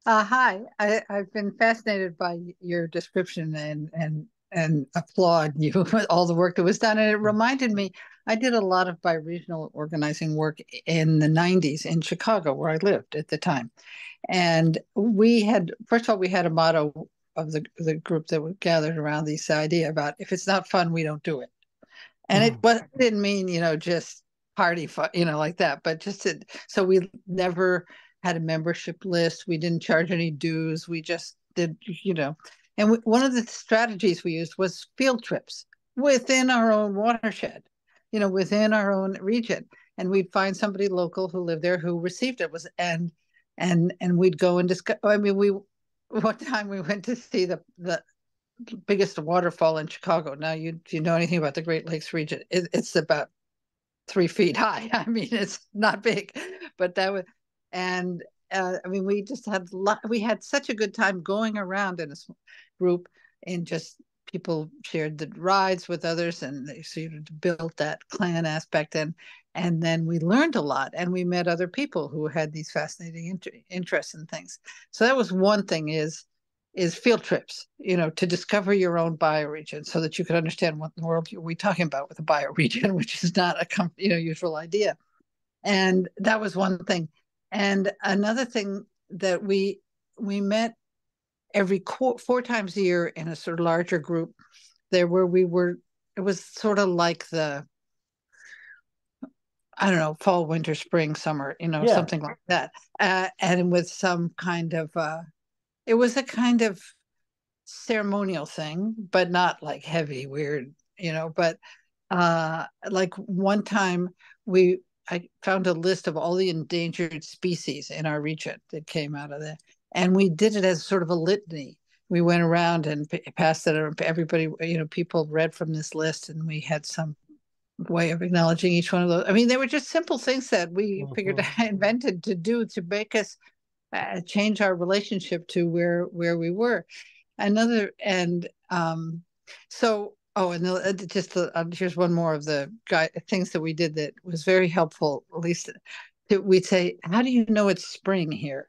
uh, hi I, i've been fascinated by your description and and and applaud you all the work that was done. And it reminded me, I did a lot of bi-regional organizing work in the 90s in Chicago, where I lived at the time. And we had, first of all, we had a motto of the, the group that was gathered around this idea about if it's not fun, we don't do it. And mm. it was, didn't mean, you know, just party you know, like that, but just so we never had a membership list. We didn't charge any dues. We just did, you know, and we, one of the strategies we used was field trips within our own watershed, you know, within our own region. and we'd find somebody local who lived there who received it was and and and we'd go and discuss i mean we one time we went to see the the biggest waterfall in chicago now you you know anything about the great lakes region it, it's about three feet high. I mean it's not big but that was and uh, i mean we just had lot, we had such a good time going around in a group and just people shared the rides with others and they sort of built that clan aspect and and then we learned a lot and we met other people who had these fascinating inter- interests and things. So that was one thing is is field trips you know to discover your own bioregion so that you could understand what in the world are we talking about with a bioregion which is not a you know usual idea and that was one thing and another thing that we we met every qu- four times a year in a sort of larger group there where we were it was sort of like the I don't know, fall, winter, spring, summer, you know, yeah. something like that. Uh, and with some kind of, uh, it was a kind of ceremonial thing, but not like heavy, weird, you know. But uh, like one time we, I found a list of all the endangered species in our region that came out of there and we did it as sort of a litany we went around and passed it around everybody you know people read from this list and we had some way of acknowledging each one of those i mean they were just simple things that we mm-hmm. figured I invented to do to make us uh, change our relationship to where where we were another and um so oh and the, uh, just the, uh, here's one more of the guy, things that we did that was very helpful at least we'd say how do you know it's spring here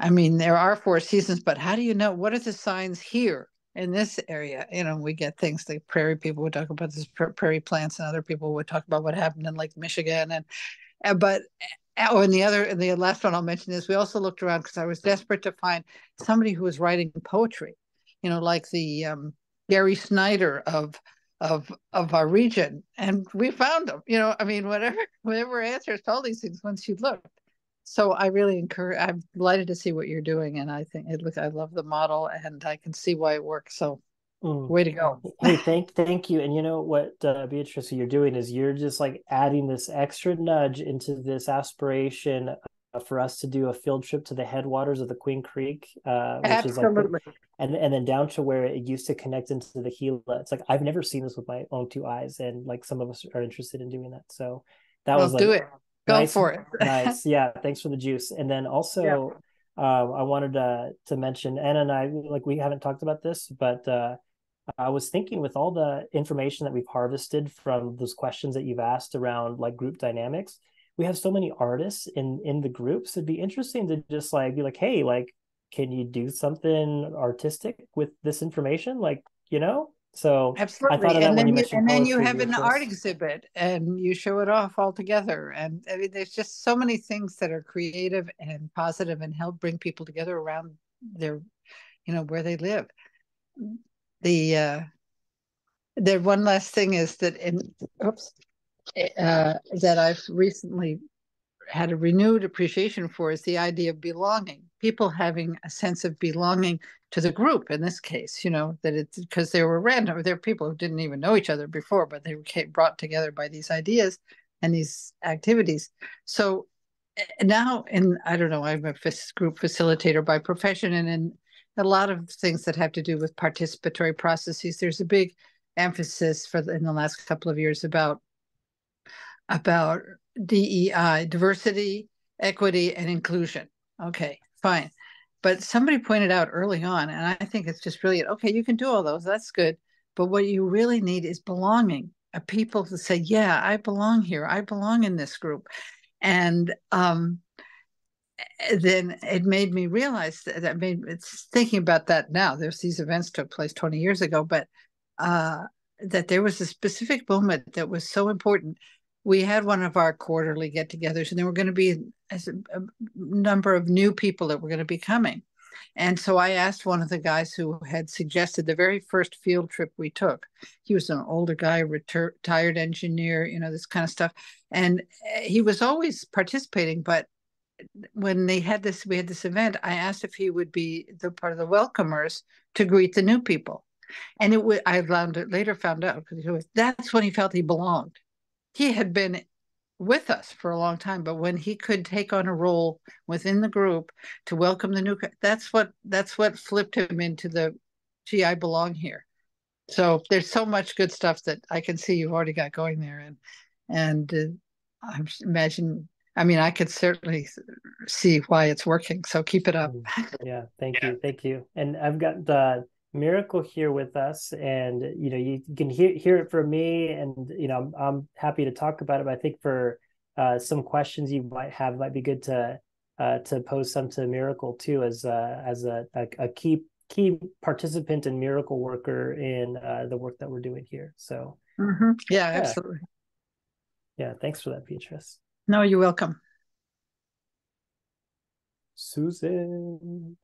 I mean, there are four seasons, but how do you know? What are the signs here in this area? You know, we get things like prairie people would talk about this prairie plants, and other people would talk about what happened in Lake Michigan. And but oh, and the other, and the last one I'll mention is we also looked around because I was desperate to find somebody who was writing poetry. You know, like the um, Gary Snyder of of of our region, and we found them. You know, I mean, whatever whatever answers to all these things once you look so I really encourage. I'm delighted to see what you're doing, and I think it looks. I love the model, and I can see why it works. So, mm. way to go! hey, thank thank you. And you know what, uh, Beatrice, you're doing is you're just like adding this extra nudge into this aspiration uh, for us to do a field trip to the headwaters of the Queen Creek, uh, which Absolutely. is like, and and then down to where it used to connect into the Gila. It's like I've never seen this with my own two eyes, and like some of us are interested in doing that. So that well, was like, do it Go nice, for it. nice. Yeah. Thanks for the juice. And then also, yeah. uh, I wanted to, to mention, Anna and I, like, we haven't talked about this, but uh, I was thinking with all the information that we've harvested from those questions that you've asked around like group dynamics, we have so many artists in in the groups. It'd be interesting to just like be like, hey, like, can you do something artistic with this information? Like, you know, so absolutely, and then you, and then you have an art exhibit and you show it off all together. And I mean, there's just so many things that are creative and positive and help bring people together around their, you know, where they live. The uh, the one last thing is that in oops, uh, that I've recently had a renewed appreciation for is the idea of belonging. People having a sense of belonging to the group in this case, you know, that it's because they were random. There were people who didn't even know each other before, but they were brought together by these ideas and these activities. So eh, now, in I don't know, I'm a group facilitator by profession, and in a lot of things that have to do with participatory processes, there's a big emphasis for the, in the last couple of years about about DEI, diversity, equity, and inclusion. Okay, fine. But somebody pointed out early on, and I think it's just brilliant. Okay, you can do all those. That's good. But what you really need is belonging. A people to say, "Yeah, I belong here. I belong in this group," and um, then it made me realize that, I mean, it's thinking about that now. There's these events took place 20 years ago, but uh, that there was a specific moment that was so important we had one of our quarterly get-togethers, and there were going to be a, a number of new people that were going to be coming. And so I asked one of the guys who had suggested the very first field trip we took. He was an older guy, retired engineer, you know, this kind of stuff. And eh, he was always participating. But when they had this, we had this event, I asked if he would be the part of the welcomers to greet the new people. And it was, I later found out because that's when he felt he belonged he had been with us for a long time but when he could take on a role within the group to welcome the new that's what that's what flipped him into the gee i belong here so there's so much good stuff that i can see you've already got going there and and uh, i imagine i mean i could certainly see why it's working so keep it up. Mm, yeah thank yeah. you thank you. And i've got the miracle here with us and you know you can hear hear it from me and you know I'm, I'm happy to talk about it but I think for uh, some questions you might have might be good to uh, to pose some to miracle too as uh, as a, a, a key key participant and miracle worker in uh, the work that we're doing here so mm-hmm. yeah, yeah. absolutely. Yeah thanks for that Beatrice no you're welcome Susan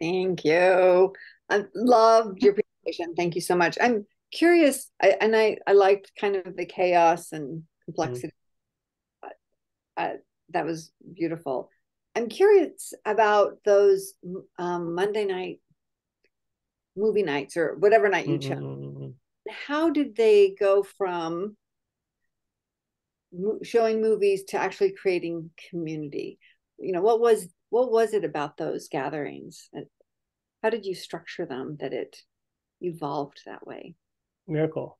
Thank you. I loved your presentation. Thank you so much. I'm curious, I, and I, I liked kind of the chaos and complexity. Mm-hmm. Uh, that was beautiful. I'm curious about those um, Monday night movie nights or whatever night you chose. Mm-hmm. How did they go from showing movies to actually creating community? You know, what was what was it about those gatherings? And how did you structure them that it evolved that way? Miracle.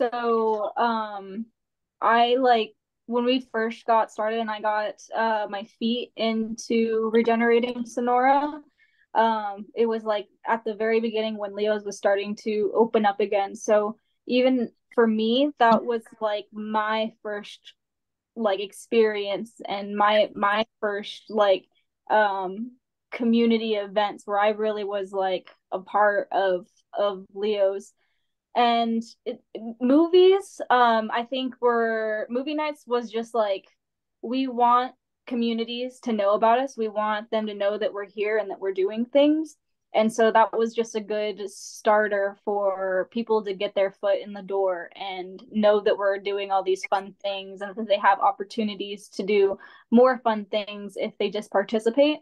So um i like when we first got started and i got uh my feet into regenerating sonora um it was like at the very beginning when leo's was starting to open up again. So even for me that was like my first like experience and my my first like um community events where I really was like a part of of Leo's. And it, movies um I think were movie nights was just like we want communities to know about us. We want them to know that we're here and that we're doing things and so that was just a good starter for people to get their foot in the door and know that we're doing all these fun things and that they have opportunities to do more fun things if they just participate.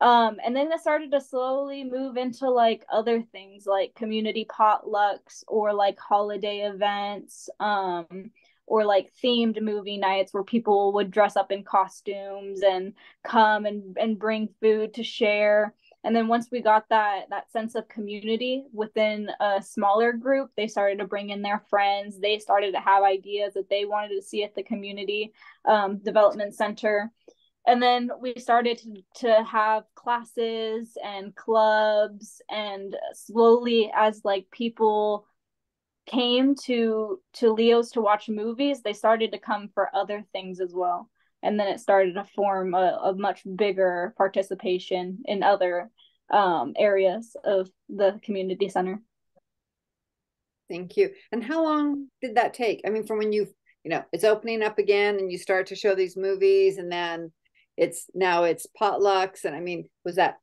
Um and then it started to slowly move into like other things like community potlucks or like holiday events um or like themed movie nights where people would dress up in costumes and come and and bring food to share and then once we got that that sense of community within a smaller group they started to bring in their friends. They started to have ideas that they wanted to see at the community um, development center. And then we started to, to have classes and clubs. And slowly as like people came to to leo's to watch movies they started to come for other things as well and then it started to form a, a much bigger participation in other um, areas of the community center. Thank you. And how long did that take? I mean from when you you know it's opening up again and you start to show these movies and then it's now it's potlucks. And i mean was that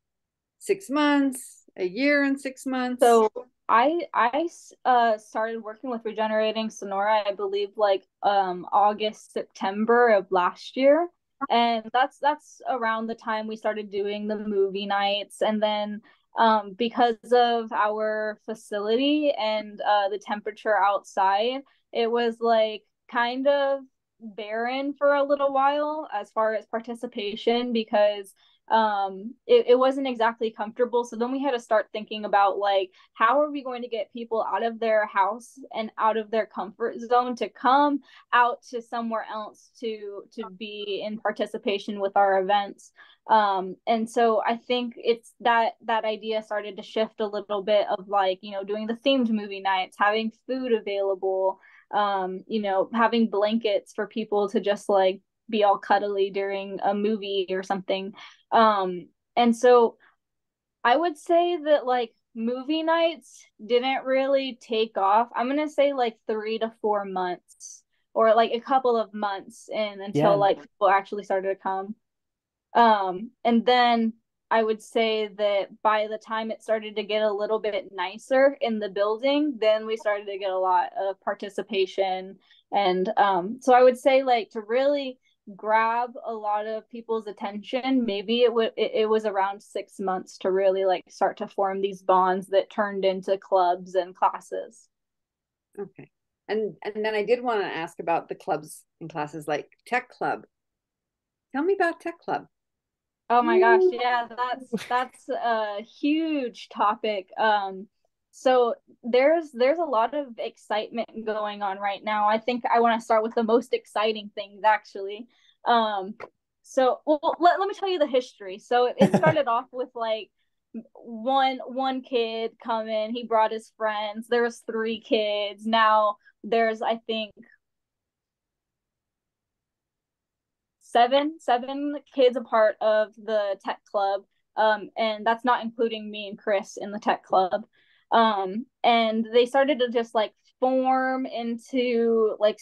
six months a year and six months? So i i uh started working with regenerating sonora i believe like um august september of last year. And that's that's around the time we started doing the movie nights. And then um, because of our facility and uh, the temperature outside it was like kind of barren for a little while as far as participation because um it, it wasn't exactly comfortable so then we had to start thinking about like how are we going to get people out of their house and out of their comfort zone to come out to somewhere else to to be in participation with our events um and so i think it's that that idea started to shift a little bit of like you know doing the themed movie nights having food available um, you know, having blankets for people to just like be all cuddly during a movie or something. Um, and so I would say that like movie nights didn't really take off. I'm gonna say like three to four months or like a couple of months in until yeah. like people actually started to come. Um, and then I would say that by the time it started to get a little bit nicer in the building, then we started to get a lot of participation. And um, so I would say, like, to really grab a lot of people's attention, maybe it would it, it was around six months to really like start to form these bonds that turned into clubs and classes. Okay, And and then I did want to ask about the clubs and classes like Tech Club. Tell me about Tech Club. Oh my gosh, yeah, that's that's a huge topic. Um so there's there's a lot of excitement going on right now. I think I want to start with the most exciting things actually. Um so well let, let me tell you the history. So it started off with like one one kid come in, he brought his friends. There was three kids. Now there's I think seven seven kids a part of the tech club um, and that's not including me and chris in the tech club um, and they started to just like form into like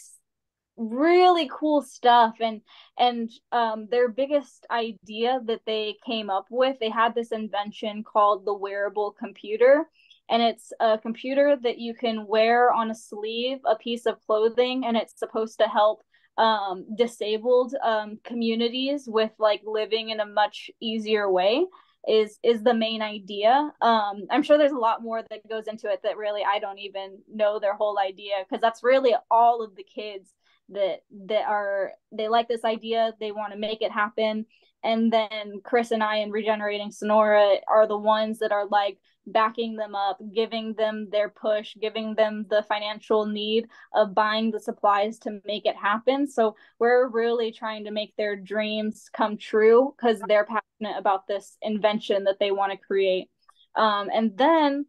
really cool stuff. And and um, their biggest idea that they came up with they had this invention called the wearable computer. And it's a computer that you can wear on a sleeve a piece of clothing and it's supposed to help um, disabled um, communities with like living in a much easier way is is the main idea. Um i'm sure there's a lot more that goes into it that really i don't even know their whole idea because that's really all of the kids that that are they like this idea they want to make it happen and then chris and i in regenerating sonora are the ones that are like backing them up giving them their push giving them the financial need of buying the supplies to make it happen. So we're really trying to make their dreams come true because they're passionate about this invention that they want to create. Um, and then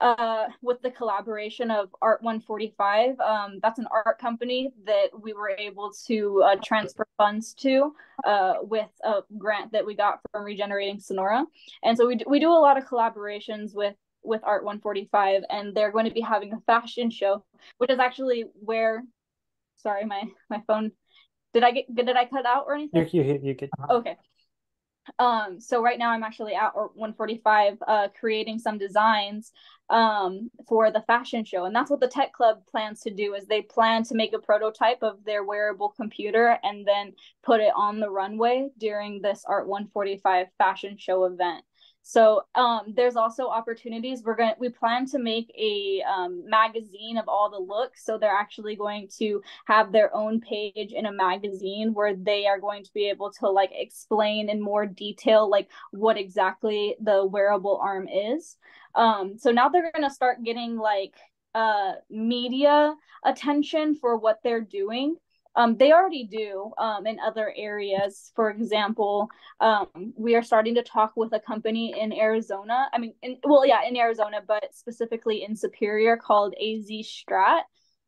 uh, with the collaboration of Art 145. Um, that's an art company that we were able to uh, transfer funds to uh, with a grant that we got from Regenerating Sonora. And so we do, we do a lot of collaborations with with Art 145, and they're going to be having a fashion show, which is actually where. Sorry, my my phone. Did I get did I cut out or anything? You you you could. Okay. Um, so right now I'm actually at Art 145 uh, creating some designs um, for the fashion show. And that's what the tech club plans to do is they plan to make a prototype of their wearable computer and then put it on the runway during this Art 145 fashion show event. So um, there's also opportunities. We're going to we plan to make a um, magazine of all the looks. So they're actually going to have their own page in a magazine where they are going to be able to like explain in more detail like what exactly the wearable arm is. Um, so now they're going to start getting like uh, media attention for what they're doing. Um, they already do um, in other areas. For example, um, we are starting to talk with a company in Arizona. I mean, in, well, yeah, in Arizona, but specifically in Superior called AZ Strat.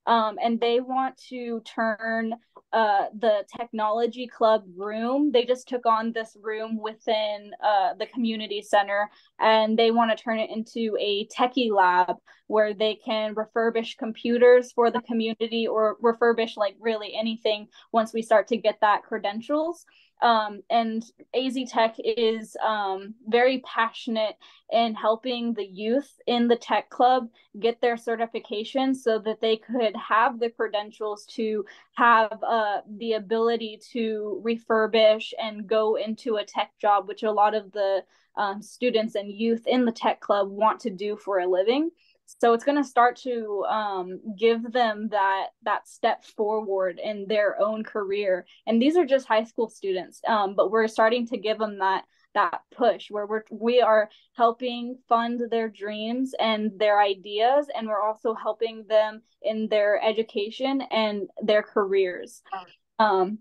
Um, and they want to turn uh, the technology club room. They just took on this room within uh, the community center and they want to turn it into a techie lab where they can refurbish computers for the community or refurbish like really anything once we start to get that credentials. Um, and AZ Tech is um, very passionate in helping the youth in the tech club get their certification so that they could have the credentials to have uh, the ability to refurbish and go into a tech job, which a lot of the um, students and youth in the tech club want to do for a living so it's going to start to um, give them that that step forward in their own career. And these are just high school students um, but we're starting to give them that that push where we're we are helping fund their dreams and their ideas and we're also helping them in their education and their careers. Um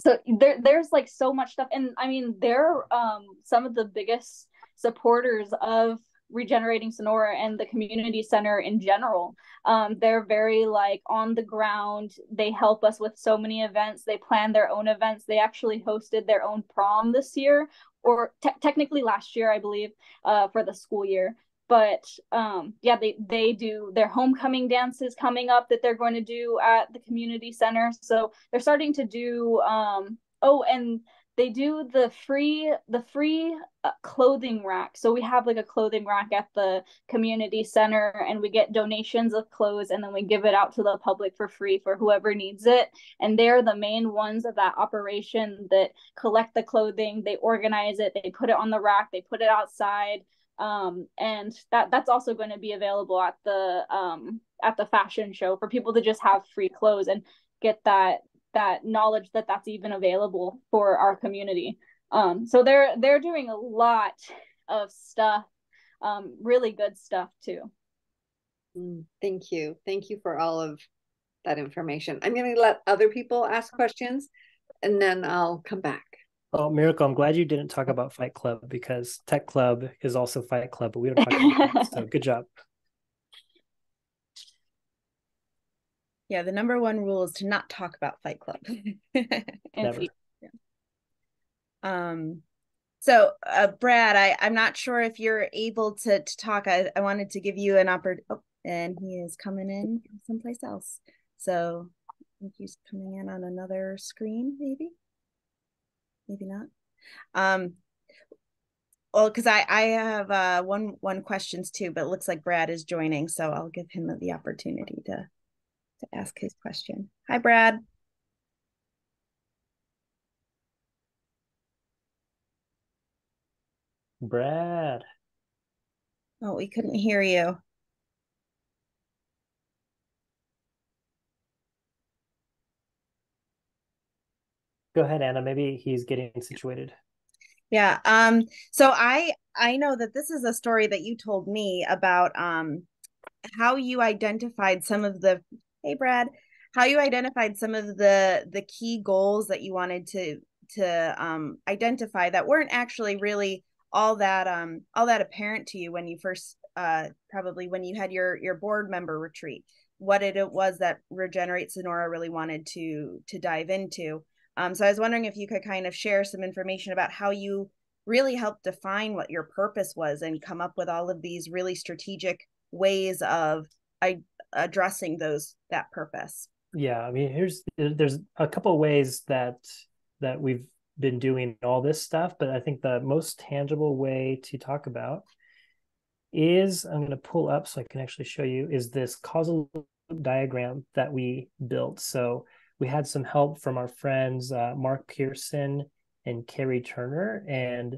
so there there's like so much stuff. And i mean they're um some of the biggest supporters of regenerating sonora and the community center in general. Um, they're very like on the ground. They help us with so many events. They plan their own events. They actually hosted their own prom this year or te- technically last year i believe uh, for the school year. But um, yeah they they do their homecoming dances coming up that they're going to do at the community center. So they're starting to do um, oh and they do the free the free uh, clothing rack. So we have like a clothing rack at the community center and we get donations of clothes and then we give it out to the public for free for whoever needs it. And they're the main ones of that operation that collect the clothing they organize it they put it on the rack they put it outside. Um, and that that's also going to be available at the um, at the fashion show for people to just have free clothes and get that that knowledge that that's even available for our community. Um, so they're they're doing a lot of stuff, um, really good stuff too. Mm, thank you, thank you for all of that information. I'm going to let other people ask questions, and then I'll come back. Oh, Miracle, I'm glad you didn't talk about Fight Club because Tech Club is also Fight Club, but we don't talk about that. So good job. Yeah, the number one rule is to not talk about Fight Club. Never. Um, so uh, Brad, I I'm not sure if you're able to to talk. I I wanted to give you an opportunity. Oh, and he is coming in from someplace else. So I think he's coming in on another screen, maybe maybe not. Um, well, because I I have uh one one questions too, but it looks like Brad is joining, so I'll give him the opportunity to to ask his question. Hi, Brad. Brad. Oh, we couldn't hear you. Go ahead, Anna. Maybe he's getting situated. Yeah. Um, so I I know that this is a story that you told me about um how you identified some of the hey Brad, how you identified some of the the key goals that you wanted to to um identify that weren't actually really all that um all that apparent to you when you first uh probably when you had your your board member retreat? What it, was that regenerate sonora really wanted to to dive into? Um, so I was wondering if you could kind of share some information about how you really helped define what your purpose was and come up with all of these really strategic ways of I, addressing those that purpose. Yeah, I mean, here's there's a couple ways that that we've been doing all this stuff, but I think the most tangible way to talk about is I'm going to pull up so I can actually show you is this causal diagram that we built. So we had some help from our friends uh, Mark Pearson and Carrie Turner, and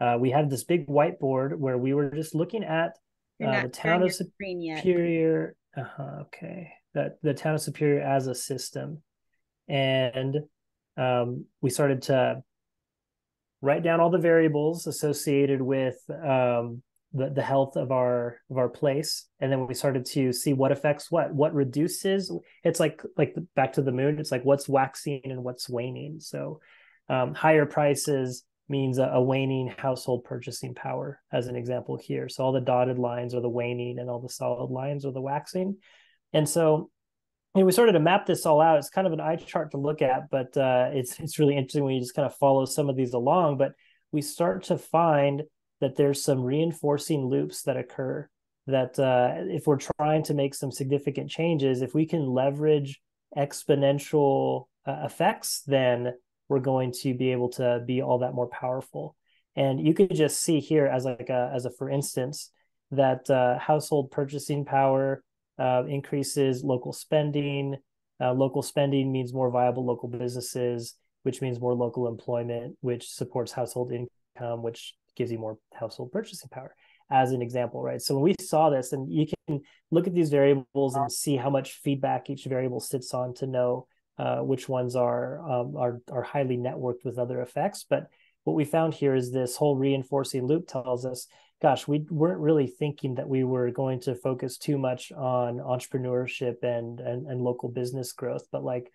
uh, we had this big whiteboard where we were just looking at uh, the town of Superior. Uh-huh, okay, that the town of Superior as a system, and um, we started to write down all the variables associated with um, the, the health of our of our place. And then we started to see what affects what what reduces it's like like back to the moon it's like what's waxing and what's waning. So um, higher prices means a, a, waning household purchasing power as an example here. So all the dotted lines are the waning and all the solid lines are the waxing. And so we started to map this all out. It's kind of an eye chart to look at but uh, it's it's really interesting when you just kind of follow some of these along. But we start to find that there's some reinforcing loops that occur that uh, if we're trying to make some significant changes if we can leverage exponential uh, effects then we're going to be able to be all that more powerful and you could just see here as like a as a for instance that uh, household purchasing power uh, increases local spending uh, local spending means more viable local businesses which means more local employment which supports household income which gives you more household purchasing power as an example, right? So when we saw this, and you can look at these variables and see how much feedback each variable sits on to know uh, which ones are, um, are are highly networked with other effects. But what we found here is this whole reinforcing loop tells us, gosh, we weren't really thinking that we were going to focus too much on entrepreneurship and and, and local business growth, but like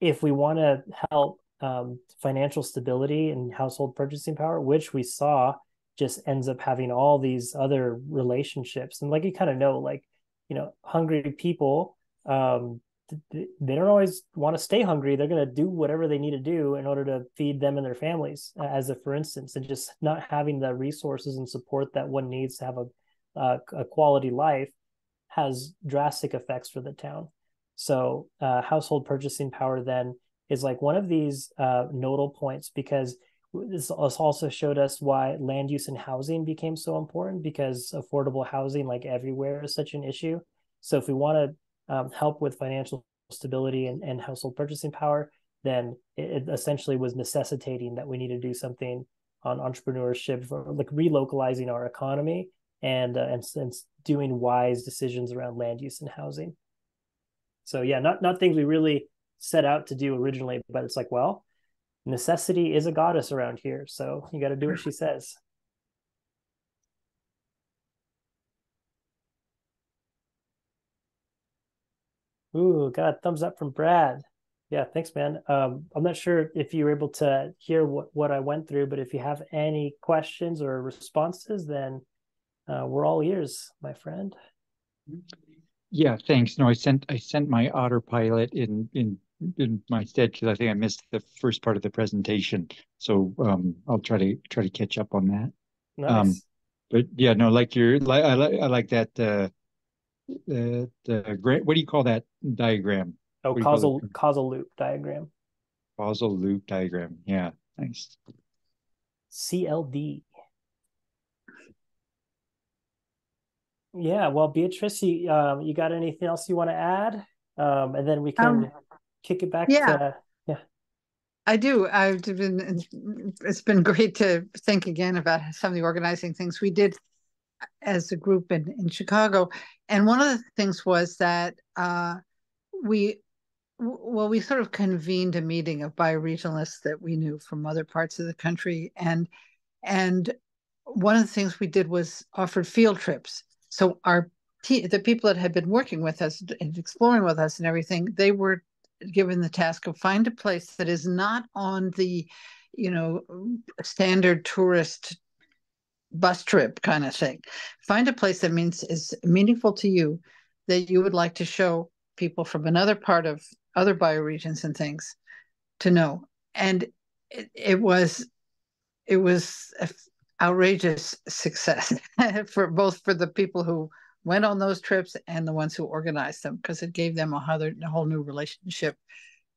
if we want to help um, financial stability and household purchasing power, which we saw just ends up having all these other relationships. And like you kind of know, like, you know, hungry people, um, they don't always want to stay hungry. They're going to do whatever they need to do in order to feed them and their families, as a for instance, and just not having the resources and support that one needs to have a, a, a quality life has drastic effects for the town. So, uh, household purchasing power then is like one of these uh, nodal points because this also showed us why land use and housing became so important because affordable housing like everywhere is such an issue so if we want to um, help with financial stability and, and household purchasing power then it, it, essentially was necessitating that we need to do something on entrepreneurship, like relocalizing our economy and uh, and, and doing wise decisions around land use and housing. So yeah, not not things we really set out to do originally, but it's like, well, necessity is a goddess around here, so you got to do what she says. Ooh, got a thumbs up from Brad. Yeah, thanks, man. Um, I'm not sure if you were able to hear what, what I went through, but if you have any questions or responses, then uh, we're all ears, my friend. Yeah, thanks. No, I sent I sent my autopilot in in in my stead because I think I missed the first part of the presentation. So um, I'll try to try to catch up on that. Nice. Um, but yeah, no, like your like I like I like that uh, the the great what do you call that diagram? Oh, causal causal loop diagram. Causal loop diagram. Yeah, nice. CLD. Yeah, well, Beatrice, you, um, you got anything else you want to add? Um, and then we can um, kick it back yeah. to yeah. I do. I've been. It's been great to think again about some of the organizing things we did as a group in in Chicago, and one of the things was that uh, we well, we sort of convened a meeting of bioregionalists that we knew from other parts of the country, and and one of the things we did was offered field trips. So our the people that had been working with us and exploring with us and everything, they were given the task of find a place that is not on the, you know, standard tourist bus trip kind of thing. Find a place that means is meaningful to you that you would like to show people from another part of other bioregions and things to know. And it, it was it was outrageous success for both for the people who went on those trips and the ones who organized them because it gave them a whole, a whole new relationship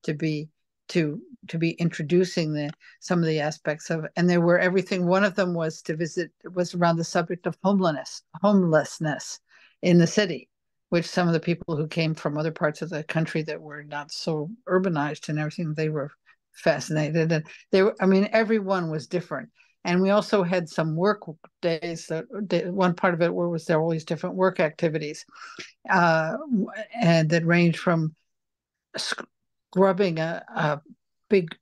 to be to to be introducing the some of the aspects of and there were everything one of them was to visit was around the subject of homelessness homelessness in the city which some of the people who came from other parts of the country that were not so urbanized and everything they were fascinated. And they were i mean everyone was different. And we also had some work days that one part of it where was there all these different work activities uh, and that range from scrubbing a, a big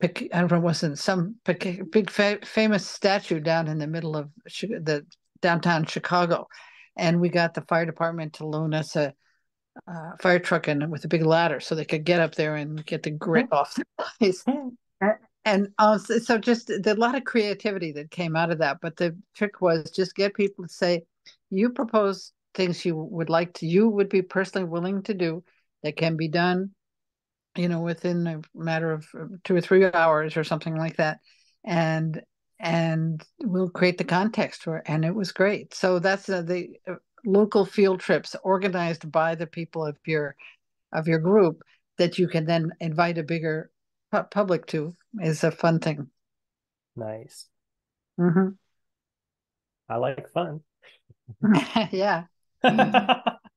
I don't know, wasn't some big fa- famous statue down in the middle of the downtown Chicago, and we got the fire department to loan us a, a fire truck and with a big ladder so they could get up there and get the grit hmm. off the place. And uh, so just a lot of creativity that came out of that. But the trick was just get people to say, you propose things you would like to, you would be personally willing to do that can be done you know within a matter of uh, two or three hours or something like that. And and we'll create the context for it and it was great. So that's uh, the local field trips organized by the people of your of your group that you can then invite a bigger pu- public to is a fun thing. Nice. Mm-hmm. i like fun. Yeah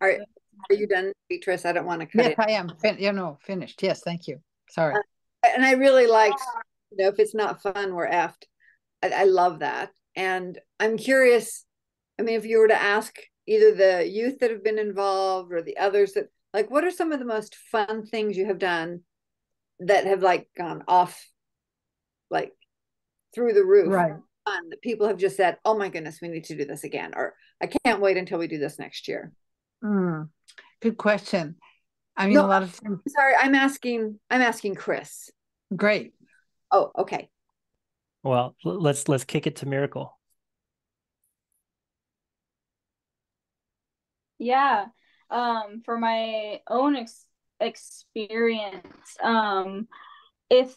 Are, are you done, Beatrice? I don't want to cut yes, it. I am. Fin- you know, finished. Yes, thank you. Sorry. Uh, and I really liked, you know, if it's not fun, we're effed. I, I love that. And I'm curious. I mean, if you were to ask either the youth that have been involved or the others that, like, what are some of the most fun things you have done that have like gone off, like through the roof? Right. Fun that people have just said, "Oh my goodness, we need to do this again," or "I can't wait until we do this next year." Mm, good question. I mean, no, a lot of. Things... Sorry, I'm asking. I'm asking Chris. Great. Oh, okay. Well, let's let's kick it to Miracle. Yeah. Um, for my own ex- experience, um, if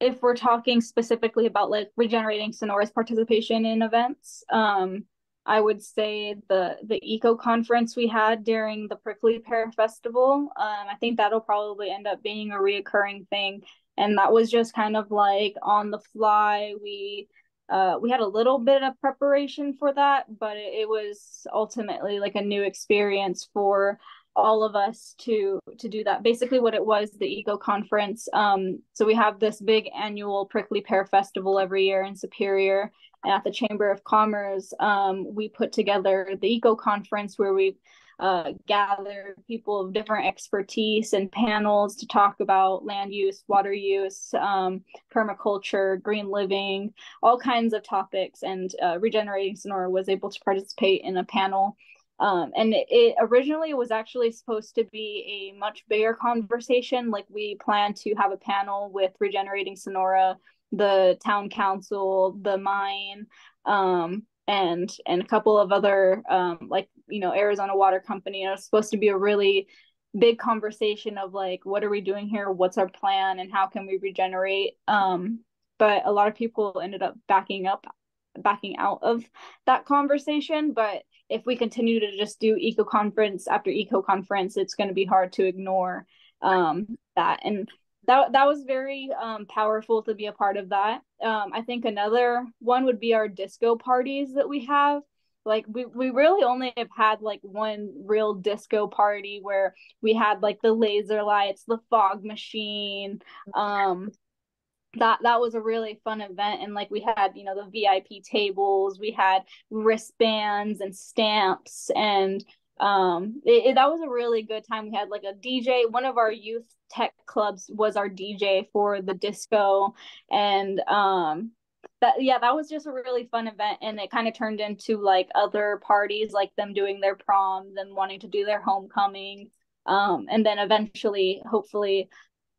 if we're talking specifically about like regenerating Sonora's participation in events, um, I would say the the eco conference we had during the Prickly Pear Festival. Um, I think that'll probably end up being a reoccurring thing, and that was just kind of like on the fly. We uh, we had a little bit of preparation for that, but it, it was ultimately like a new experience for all of us to to do that. Basically, what it was the Eco Conference. Um, so we have this big annual Prickly Pear Festival every year in Superior, and at the Chamber of Commerce, um, we put together the Eco Conference where we uh, gather people of different expertise and panels to talk about land use, water use, um, permaculture, green living, all kinds of topics. And uh, Regenerating Sonora was able to participate in a panel. Um, and it, originally was actually supposed to be a much bigger conversation. Like we planned to have a panel with Regenerating Sonora, the town council, the mine, um, and and a couple of other um, like you know Arizona Water Company. And it was supposed to be a really big conversation of like what are we doing here, what's our plan, and how can we regenerate. Um, but a lot of people ended up backing up, backing out of that conversation. But if we continue to just do eco conference after eco conference, it's going to be hard to ignore um, that. And that that was very um, powerful to be a part of that. Um, I think another one would be our disco parties that we have. Like we we really only have had like one real disco party where we had like the laser lights, the fog machine. Um, that that was a really fun event. And like we had you know the vip tables we had wristbands and stamps and um it, it, that was a really good time. We had like a dj one of our youth tech clubs was our dj for the disco. And um that yeah that was just a really fun event. And it kind of turned into like other parties like them doing their proms and wanting to do their homecoming. Um and then eventually hopefully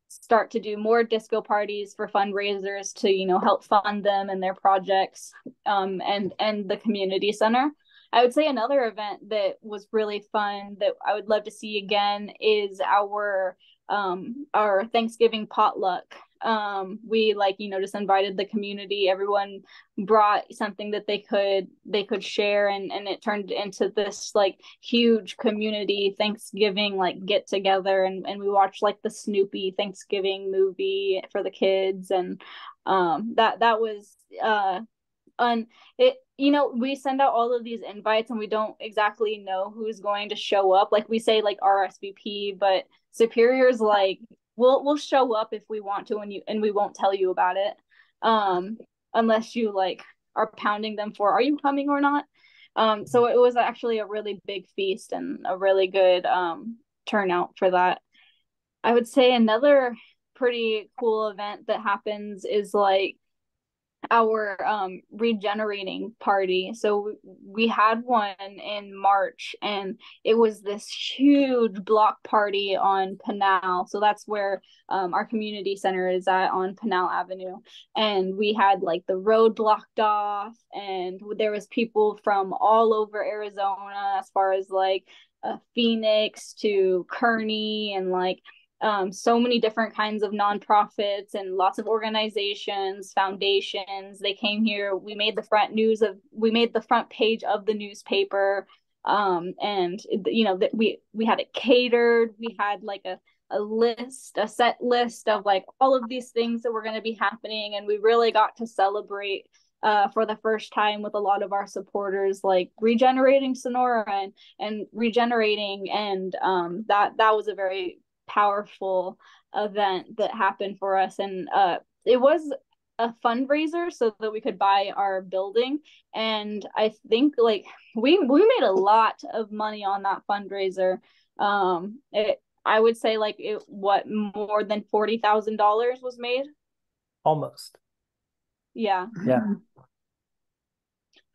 start to do more disco parties for fundraisers to you know help fund them and their projects um and and the community center. I would say another event that was really fun that I would love to see again is our um our Thanksgiving potluck. Um we like, you know, just invited the community, everyone brought something that they could they could share and and it turned into this like huge community Thanksgiving like get together and and we watched like the Snoopy Thanksgiving movie for the kids and um that that was uh and it you know we send out all of these invites and we don't exactly know who's going to show up. Like we say like rsvp but superiors like we'll we'll show up if we want to and you and we won't tell you about it um unless you like are pounding them for are you coming or not? Um so it was actually a really big feast and a really good um turnout for that. I would say another pretty cool event that happens is like our um regenerating party. So we had one in march and it was this huge block party on pinal. So that's where um, our community center is at on pinal avenue. And we had like the road blocked off and there was people from all over arizona as far as like uh, phoenix to kearny and like um, so many different kinds of nonprofits and lots of organizations, foundations. They came here. We made the front news of we made the front page of the newspaper, um, and you know that we we had it catered. We had like a a list, a set list of like all of these things that were going to be happening, and we really got to celebrate uh, for the first time with a lot of our supporters, like regenerating Sonora and and regenerating, and um, that that was a very powerful event that happened for us. And uh it was a fundraiser so that we could buy our building. And i think like we we made a lot of money on that fundraiser. Um it i would say like it what more than $40,000 was made? Almost. Yeah. Yeah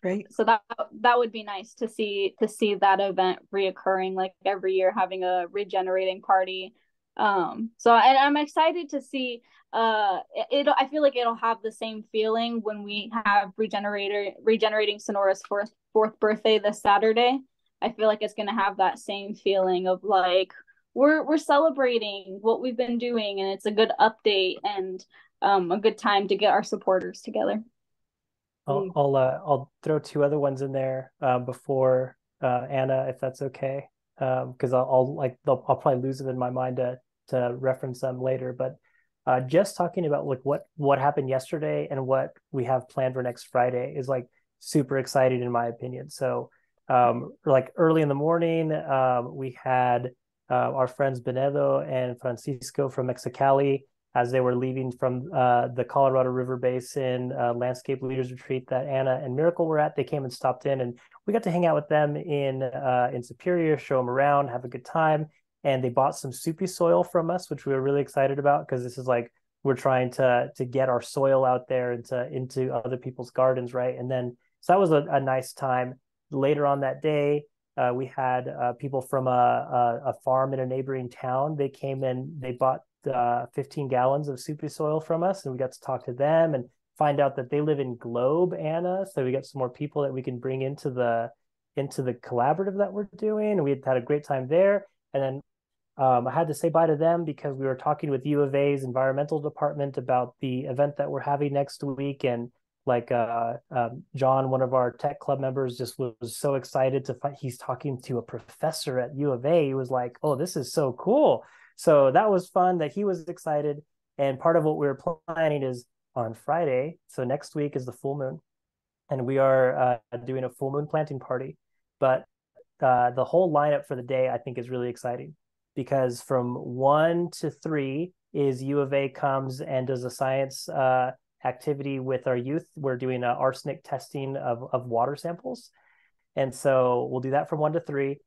Great. So that that would be nice to see to see that event reoccurring like every year having a regenerating party. Um so and I'm excited to see uh it I feel like it'll have the same feeling when we have regenerator regenerating Sonora's fourth fourth birthday this Saturday. I feel like it's gonna have that same feeling of like we're we're celebrating what we've been doing and it's a good update and um a good time to get our supporters together. I'll mm. I'll, uh, I'll throw two other ones in there uh, before uh, Anna, if that's okay, because um, I'll, I'll, like I'll, I'll probably lose them in my mind to to reference them later. But uh, just talking about like what what happened yesterday and what we have planned for next Friday is like super exciting in my opinion. So um, like early in the morning, um, we had uh, our friends Benedo and Francisco from Mexicali as they were leaving from uh, the Colorado River Basin uh, Landscape Leaders Retreat that Anna and Miracle were at. They came and stopped in, and we got to hang out with them in uh, in Superior, show them around, have a good time. And they bought some soupy soil from us, which we were really excited about because this is like we're trying to to get our soil out there into into other people's gardens, right? And then so that was a, a nice time. Later on that day, uh, we had uh, people from a, a, a farm in a neighboring town. They came in, they bought uh, 15 gallons of soupy soil from us, and we got to talk to them and find out that they live in Globe, Anna. So we got some more people that we can bring into the into the collaborative that we're doing. We had had a great time there. And then um, I had to say bye to them because we were talking with U of A's environmental department about the event that we're having next week. And like uh, um, John, one of our tech club members, just was, was so excited to find he's talking to a professor at U of A. He was like, "Oh, this is so cool!" So that was fun that he was excited. And part of what we were planning is on Friday. So next week is the full moon, and we are uh, doing a full moon planting party. But uh, the whole lineup for the day, I think, is really exciting because from one to three is U of A comes and does a science uh, activity with our youth. We're doing arsenic testing of, of water samples. And so we'll do that from one to three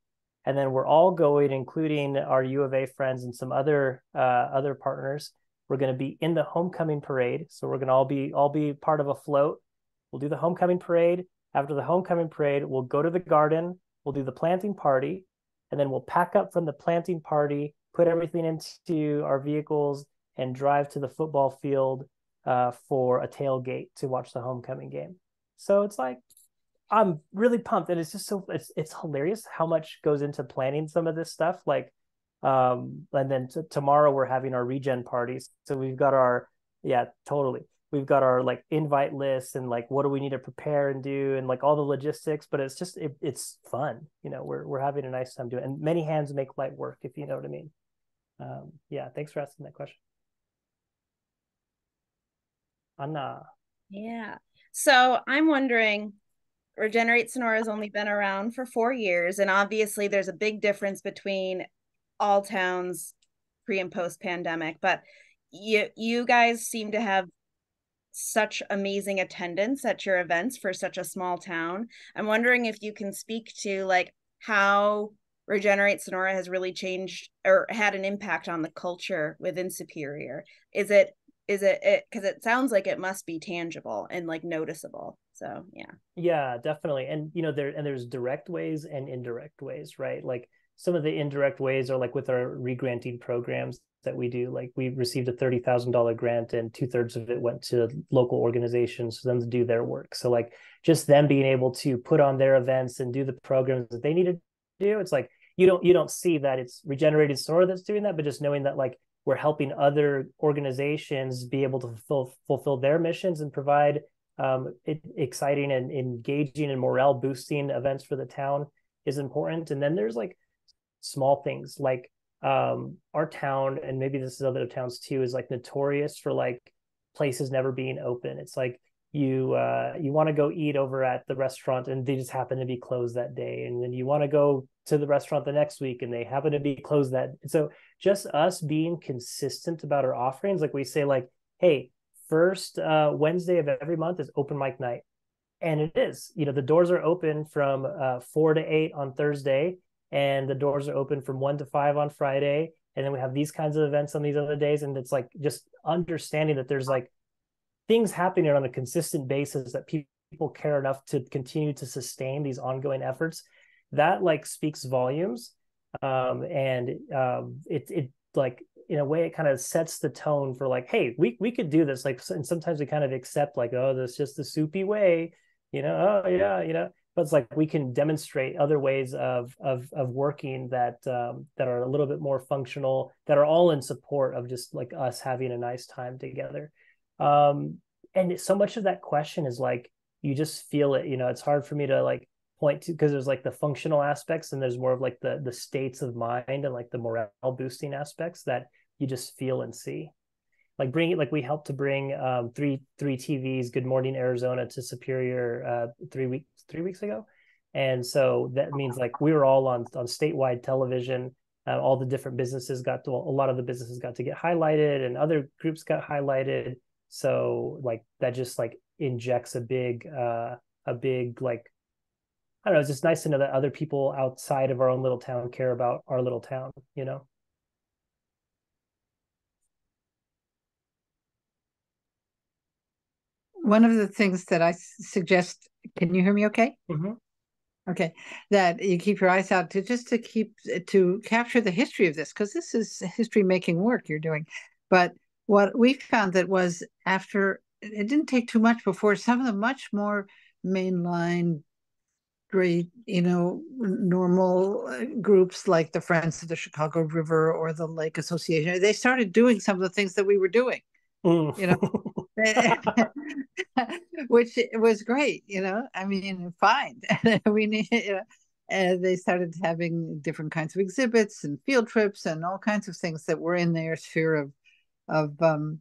and then we're all going, including our U of A friends and some other uh, other partners. We're going to be in the homecoming parade, so we're going to all be all be part of a float. We'll do the homecoming parade. After the homecoming parade, we'll go to the garden. We'll do the planting party, and then we'll pack up from the planting party, put everything into our vehicles, and drive to the football field uh, for a tailgate to watch the homecoming game. So it's like I'm really pumped, and it's just so it's it's hilarious how much goes into planning some of this stuff. Like, um, and then t- tomorrow we're having our regen parties, so we've got our yeah, totally. We've got our like invite list and like what do we need to prepare and do and like all the logistics, but it's just it, it's fun. You know, we're we're having a nice time doing it. And many hands make light work, if you know what I mean. Um, yeah, thanks for asking that question. Anna. Yeah. So I'm wondering Regenerate Sonora has only been around for four years, and obviously there's a big difference between all towns pre and post pandemic. But you you guys seem to have such amazing attendance at your events for such a small town. I'm wondering if you can speak to like how Regenerate Sonora has really changed or had an impact on the culture within Superior. Is it is it it because it sounds like it must be tangible and like noticeable so yeah. Yeah definitely. And you know there and there's direct ways and indirect ways right? Like some of the indirect ways are like with our regranting programs that we do. Like we received a $30000 grant and two-thirds of it went to local organizations for them to do their work. So like just them being able to put on their events and do the programs that they need to do it's like you don't you don't see that it's regenerated Sonora that's doing that but just knowing that like we're helping other organizations be able to fulfill, fulfill their missions and provide um, it, exciting and engaging and morale boosting events for the town is important. And then there's like small things like um, our town, and maybe this is other towns too, is like notorious for like places never being open. It's like you uh, you want to go eat over at the restaurant and they just happen to be closed that day and then you want to go to the restaurant the next week and they happen to be closed that so just us being consistent about our offerings like we say like hey first uh, wednesday of every month is open mic night. And it is you know the doors are open from uh, four to eight on thursday and the doors are open from one to five on friday. And then we have these kinds of events on these other days. And it's like just understanding that there's like things happening on a consistent basis that people care enough to continue to sustain these ongoing efforts. That like speaks volumes. Um, and um, it it like in a way it kind of sets the tone for like hey we we could do this like and sometimes we kind of accept like oh that's just the soupy way you know oh yeah you know? But it's like we can demonstrate other ways of of of working that um, that are a little bit more functional that are all in support of just like us having a nice time together. Um and so much of that question is like you just feel it you know? It's hard for me to like point to because there's like the functional aspects and there's more of like the the states of mind and like the morale boosting aspects that you just feel and see. Like bring it like we helped to bring um three three tvs good morning arizona to superior uh three weeks three weeks ago. And so that means like we were all on on statewide television. Uh, all the different businesses got to a lot of the businesses got to get highlighted and other groups got highlighted. So like that just like injects a big uh a big like i don't know it's just nice to know that other people outside of our own little town care about our little town you know one of the things that I suggest, can you hear me okay? Mm-hmm. Okay, that you keep your eyes out to just to keep to capture the history of this because this is history making work you're doing. But what we found that was after it didn't take too much before some of the much more mainline great you know normal uh, groups like the friends of the chicago river or the lake association they started doing some of the things that we were doing mm. you know which was great, you know. I mean, fine. we need, you know, and they started having different kinds of exhibits and field trips and all kinds of things that were in their sphere of of um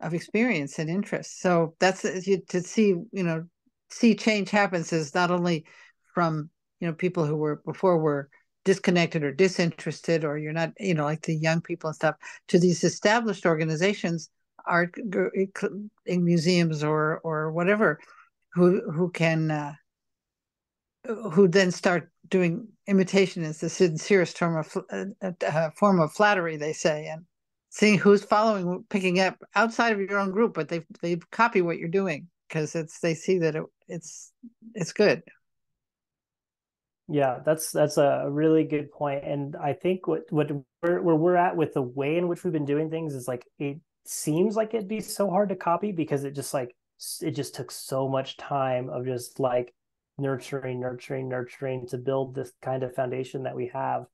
of experience and interest. So that's you to see, you know, see change happens is not only from you know people who were before were disconnected or disinterested or you're not you know like the young people and stuff to these established organizations art in museums or or whatever who who can uh, who then start doing imitation. Is the sincerest form of uh, uh, form of flattery they say and seeing who's following picking up outside of your own group but they they copy what you're doing because it's they see that it, it's it's good yeah that's that's a really good point and i think what what where, where we're at with the way in which we've been doing things is like it seems like it'd be so hard to copy because it just like it just took so much time of just like nurturing nurturing nurturing to build this kind of foundation that we have.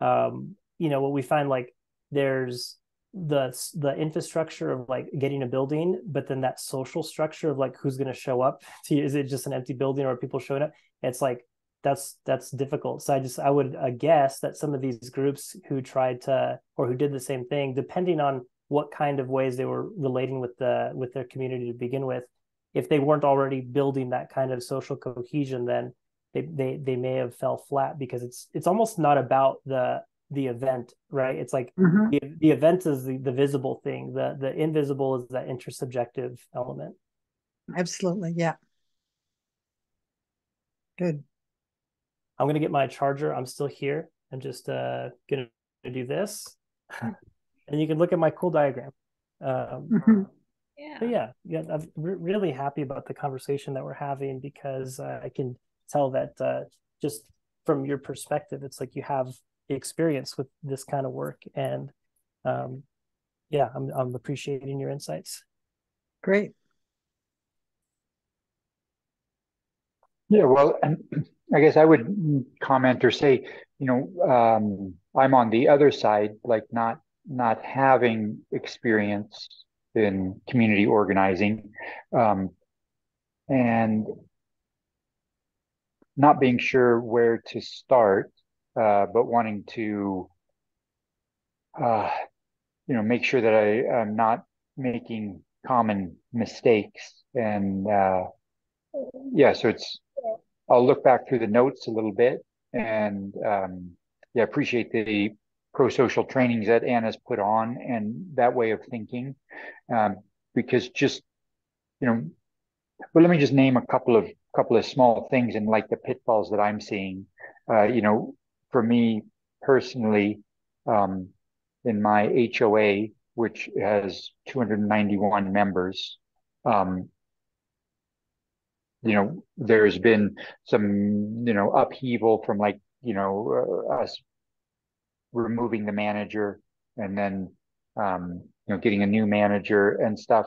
Um you know what we find like there's the the infrastructure of like getting a building but then that social structure of like who's going to show up to is it just an empty building or people showing up? It's like that's that's difficult. So i just i would uh, guess that some of these groups who tried to or who did the same thing depending on what kind of ways they were relating with the with their community to begin with if they weren't already building that kind of social cohesion then they they, they may have fell flat because it's it's almost not about the the event right? It's like mm-hmm. the, the event is the, the visible thing. The the invisible is that intersubjective element. Absolutely yeah. Good i'm going to get my charger i'm still here i'm just uh going to do this and you can look at my cool diagram. Um, mm-hmm. Yeah. But yeah, yeah, I'm re- really happy about the conversation that we're having because uh, I can tell that uh, just from your perspective, it's like you have experience with this kind of work, and um, yeah, I'm I'm appreciating your insights. Great. Yeah, well, I guess I would comment or say, you know, um, I'm on the other side, like not not having experience in community organizing um, and not being sure where to start, uh, but wanting to, uh, you know, make sure that I am not making common mistakes. And uh, yeah, so it's, I'll look back through the notes a little bit and um, yeah, appreciate the pro-social trainings that Anna's put on and that way of thinking. Um, because just, you know, well, let me just name a couple of couple of small things and like the pitfalls that I'm seeing. Uh, you know, for me personally, um, in my HOA, which has 291 members, um, you know, there's been some, you know, upheaval from like, you know, uh, us removing the manager and then um, you know getting a new manager and stuff.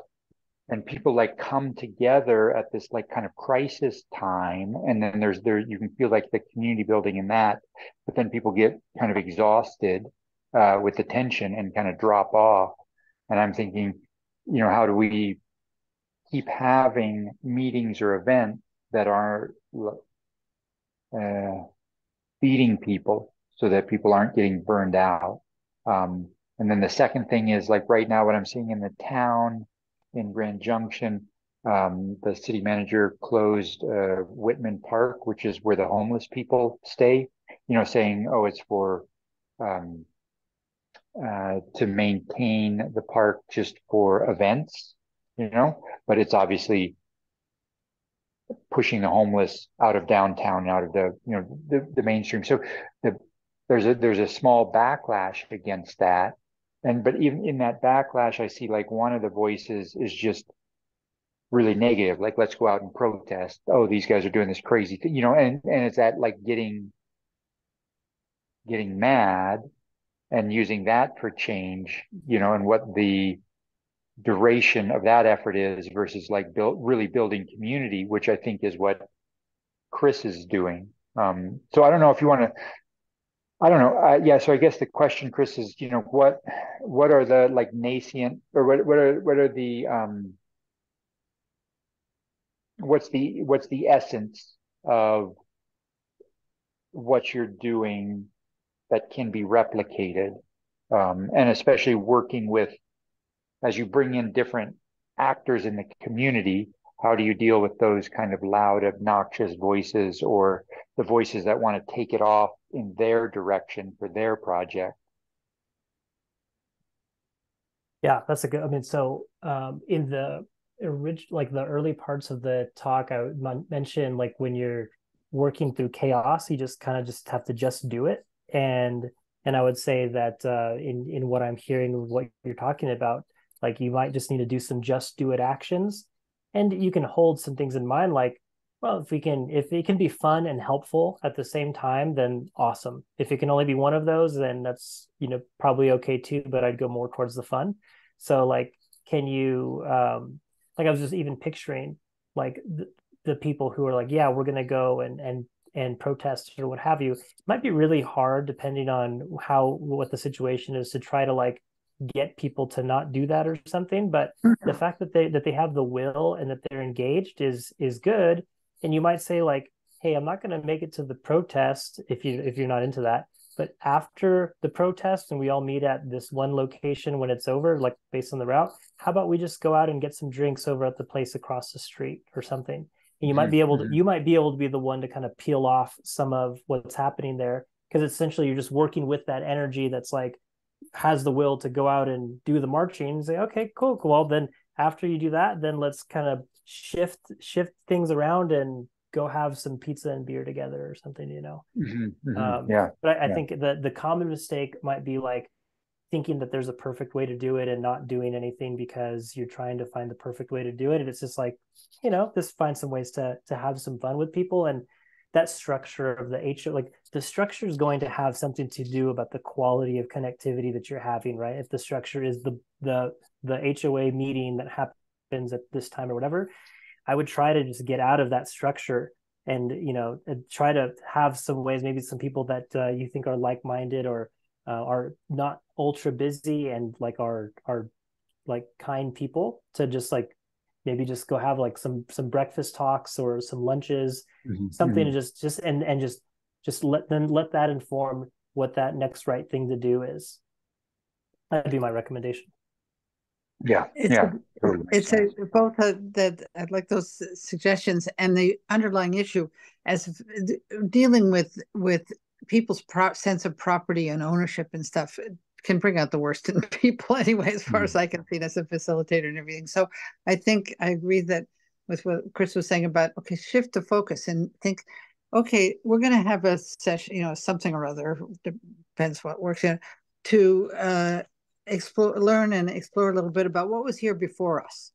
And people like come together at this like kind of crisis time and then there's there you can feel like the community building in that but then people get kind of exhausted uh, with the tension and kind of drop off. And i'm thinking you know how do we keep having meetings or events that are uh, feeding people so that people aren't getting burned out. Um, and then the second thing is like right now, what I'm seeing in the town in Grand Junction, um, the city manager closed uh, Whitman Park, which is where the homeless people stay, you know, saying, oh, it's for um, uh, to maintain the park just for events, you know, but it's obviously pushing the homeless out of downtown, out of the you know the, the mainstream. So the, there's a there's a small backlash against that, and but even in that backlash, I see like one of the voices is just really negative, like let's go out and protest. Oh, these guys are doing this crazy thing, you know, and and it's that like getting getting mad and using that for change, you know, and what the duration of that effort is versus like build really building community, which I think is what Chris is doing. Um, so I don't know if you want to. I don't know. Uh, yeah. So I guess the question, Chris, is you know what what are the like nascent or what what are what are the um what's the what's the essence of what you're doing that can be replicated um, and especially working with as you bring in different actors in the community how do you deal with those kind of loud obnoxious voices or the voices that want to take it off in their direction for their project? Yeah that's a good i mean so um, in the orig- like the early parts of the talk i would mention like when you're working through chaos you just kind of just have to just do it. And and i would say that uh, in in what i'm hearing what you're talking about like you might just need to do some just do it actions. And you can hold some things in mind like well if we can if it can be fun and helpful at the same time then awesome. If it can only be one of those then that's you know probably okay too but i'd go more towards the fun. So like can you um like I was just even picturing like the, the people who are like, yeah, we're going to go and and and protest or what have you. It might be really hard depending on how what the situation is to try to like get people to not do that or something. But mm-hmm. the fact that they that they have the will and that they're engaged is is good. And you might say like, hey, I'm not going to make it to the protest if you if you're not into that. But after the protest and we all meet at this one location when it's over, like based on the route, how about we just go out and get some drinks over at the place across the street or something? And you mm-hmm. might be able to mm-hmm. you might be able to be the one to kind of peel off some of what's happening there because essentially you're just working with that energy that's like has the will to go out and do the marching and say, okay, cool, cool. Well, then after you do that, then let's kind of shift shift things around and go have some pizza and beer together or something, you know? Mm-hmm, mm-hmm. Um, yeah. But I, I yeah. think the the common mistake might be like thinking that there's a perfect way to do it and not doing anything because you're trying to find the perfect way to do it. And it's just like, you know, just find some ways to to have some fun with people and that structure of the HO, like the structure is going to have something to do about the quality of connectivity that you're having, right? If the structure is the the the HOA meeting that happens at this time or whatever, I would try to just get out of that structure and you know try to have some ways maybe some people that uh, you think are like-minded or uh, are not ultra busy and like are are like kind people to just like maybe just go have like some some breakfast talks or some lunches mm-hmm. something mm-hmm. to just just and and just just let then let that inform what that next right thing to do is that'd be my recommendation yeah, it's yeah. A, it's a, both a, that I'd like those suggestions and the underlying issue as dealing with with people's pro- sense of property and ownership and stuff can bring out the worst in people anyway, as far mm. as I can see as a facilitator and everything. So I think I agree that with what Chris was saying about okay, shift the focus and think, okay, we're going to have a session, you know, something or other depends what works in to uh, explore, learn and explore a little bit about what was here before us,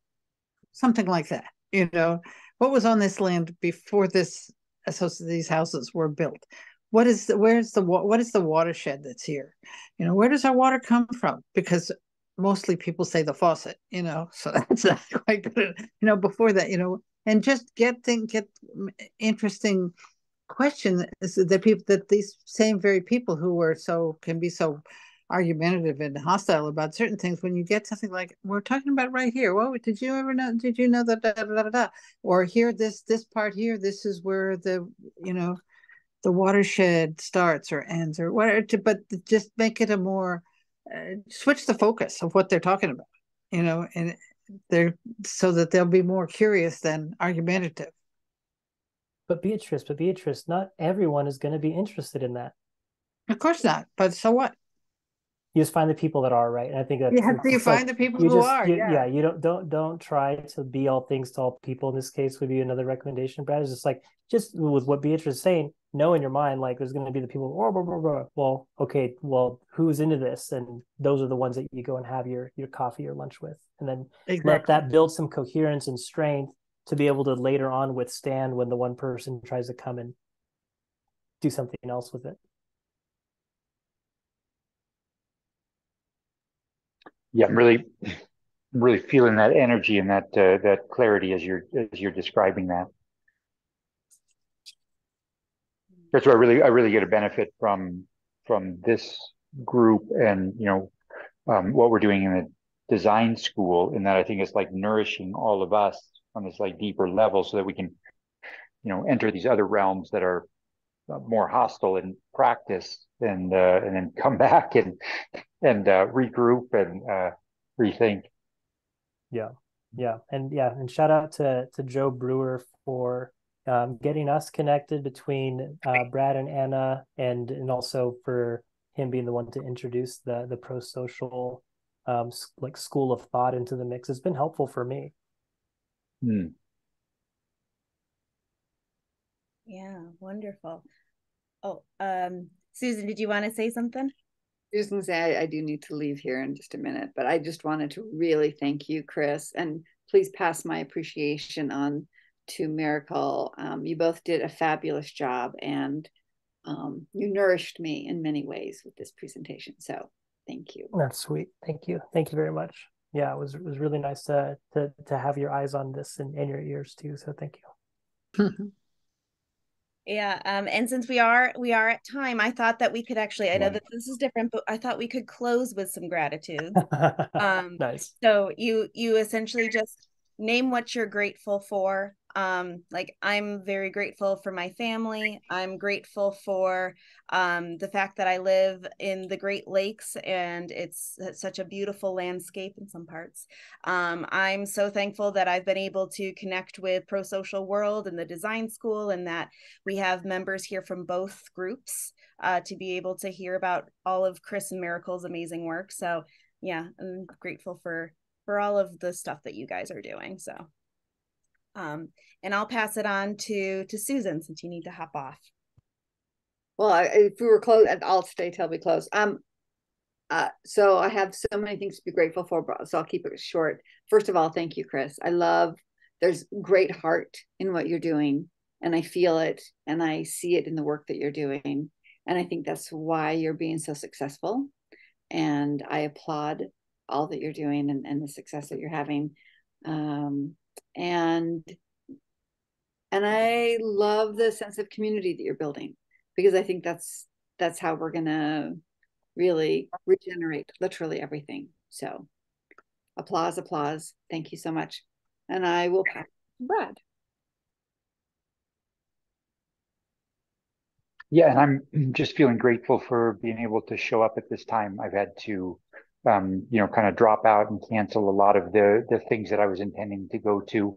something like that. You know, what was on this land before this, so these houses were built. What is the, where's the what is the watershed that's here? You know, where does our water come from? Because mostly people say the faucet. You know, so that's not quite good. You know, before that, you know, and just get thing, get interesting question is that people that these same very people who were so can be so argumentative and hostile about certain things when you get something like we're talking about right here well did you ever know did you know that da, da, da, da, or here this this part here this is where the you know the watershed starts or ends or whatever to, but just make it a more uh, switch the focus of what they're talking about you know and they're so that they'll be more curious than argumentative but beatrice but beatrice not everyone is going to be interested in that Of course not. But so what? You just find the people that are right, and I think that's yeah. You find like, the people who just, are. You, yeah. yeah. You don't don't don't try to be all things to all people. In this case, would be another recommendation. Brad is just like just with what Beatrice is saying. Know in your mind like there's going to be the people. Oh, blah, blah, blah. Well, okay. Well, who's into this? And those are the ones that you go and have your your coffee or lunch with, and then exactly. let that build some coherence and strength to be able to later on withstand when the one person tries to come and do something else with it. Yeah, I'm really, really feeling that energy and that uh, that clarity as you're as you're describing that. That's why I really I really get a benefit from from this group and you know um, what we're doing in the design school. In that I think it's like nourishing all of us on this like deeper level, so that we can you know enter these other realms that are more hostile in practice and uh, and then come back and and uh, regroup and uh, rethink. Yeah, yeah, and yeah, and shout out to to Joe Brewer for um, getting us connected between uh, Brad and Anna, and and also for him being the one to introduce the the pro social um, like school of thought into the mix. It's been helpful for me. Hmm. Yeah, wonderful. Oh, um, Susan, did you want to say something? Susan, say I, I do need to leave here in just a minute, but I just wanted to really thank you, Chris, and please pass my appreciation on to Miracle. Um, you both did a fabulous job, and um, you nourished me in many ways with this presentation. So thank you. That's sweet. Thank you. Thank you very much. Yeah, it was it was really nice to to to have your eyes on this and, and your ears too. So thank you. Yeah, um, and since we are we are at time, I thought that we could actually. I know that this is different, but I thought we could close with some gratitude. um, nice. So you you essentially just name what you're grateful for, um like i'm very grateful for my family. I'm grateful for um the fact that i live in the great lakes and it's, it's such a beautiful landscape in some parts. Um i'm so thankful that i've been able to connect with pro social world and the design school and that we have members here from both groups uh, to be able to hear about all of chris and miracle's amazing work. So yeah i'm grateful for for all of the stuff that you guys are doing. So um, and I'll pass it on to to Susan since you need to hop off. Well, if we were close, I'll stay till we close. Um, uh, so I have so many things to be grateful for, but so I'll keep it short. First of all, thank you, Chris. I love. There's great heart in what you're doing, and I feel it, and I see it in the work that you're doing, and I think that's why you're being so successful. And I applaud all that you're doing and, and the success that you're having. Um, and and i love the sense of community that you're building because i think that's that's how we're going to really regenerate literally everything. So applause applause. Thank you so much. And i will pass. To brad. Yeah and i'm just feeling grateful for being able to show up at this time. I've had to um, you know, kind of drop out and cancel a lot of the the things that I was intending to go to.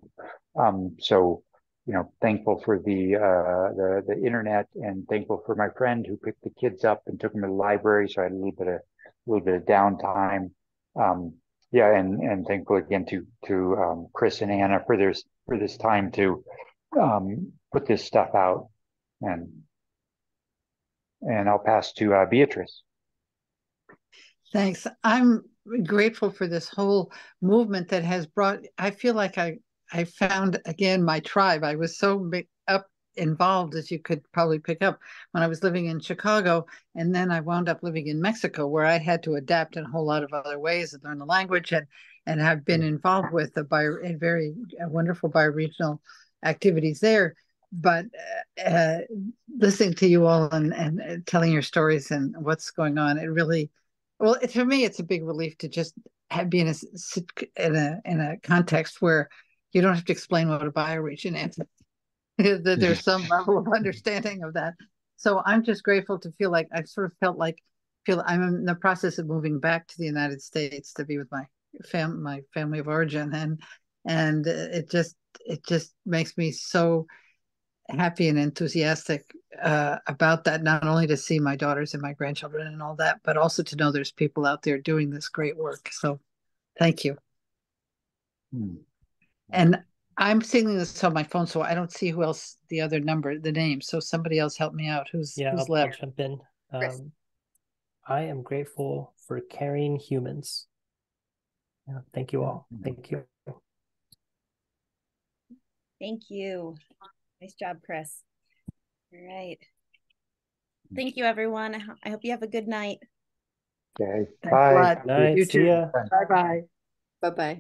Um, so, you know, thankful for the uh, the the internet and thankful for my friend who picked the kids up and took them to the library. So I had a little bit of a little bit of downtime. Um, yeah, and and thankful again to to um, Chris and Anna for this for this time to um, put this stuff out. And and I'll pass to uh, Beatrice. Thanks. I'm grateful for this whole movement that has brought. I feel like I I found again my tribe. I was so up involved as you could probably pick up when I was living in Chicago, and then I wound up living in Mexico, where I had to adapt in a whole lot of other ways and learn the language and and have been involved with the bio, very wonderful bioregional activities there. But uh, uh, listening to you all and, and telling your stories and what's going on, it really well, for me, it's a big relief to just have, be in a in a in a context where you don't have to explain what a bioregion is. that there's some level of understanding of that. So I'm just grateful to feel like I've sort of felt like feel I'm in the process of moving back to the United States to be with my fam my family of origin and and it just it just makes me so happy and enthusiastic uh, about that, not only to see my daughters and my grandchildren and all that, but also to know there's people out there doing this great work. So thank you. Hmm. And I'm seeing this on my phone, so I don't see who else the other number, the name. So somebody else help me out. Who's Yeah, who's I'll, I'll left? jump in. Um, I am grateful for caring humans. Yeah, thank you all. Thank you. Thank you. Nice job, Chris. All right. Mm. Thank you, everyone. I hope you have a good night. Okay, Thanks bye. lot. Night. You too. Bye bye. Bye bye.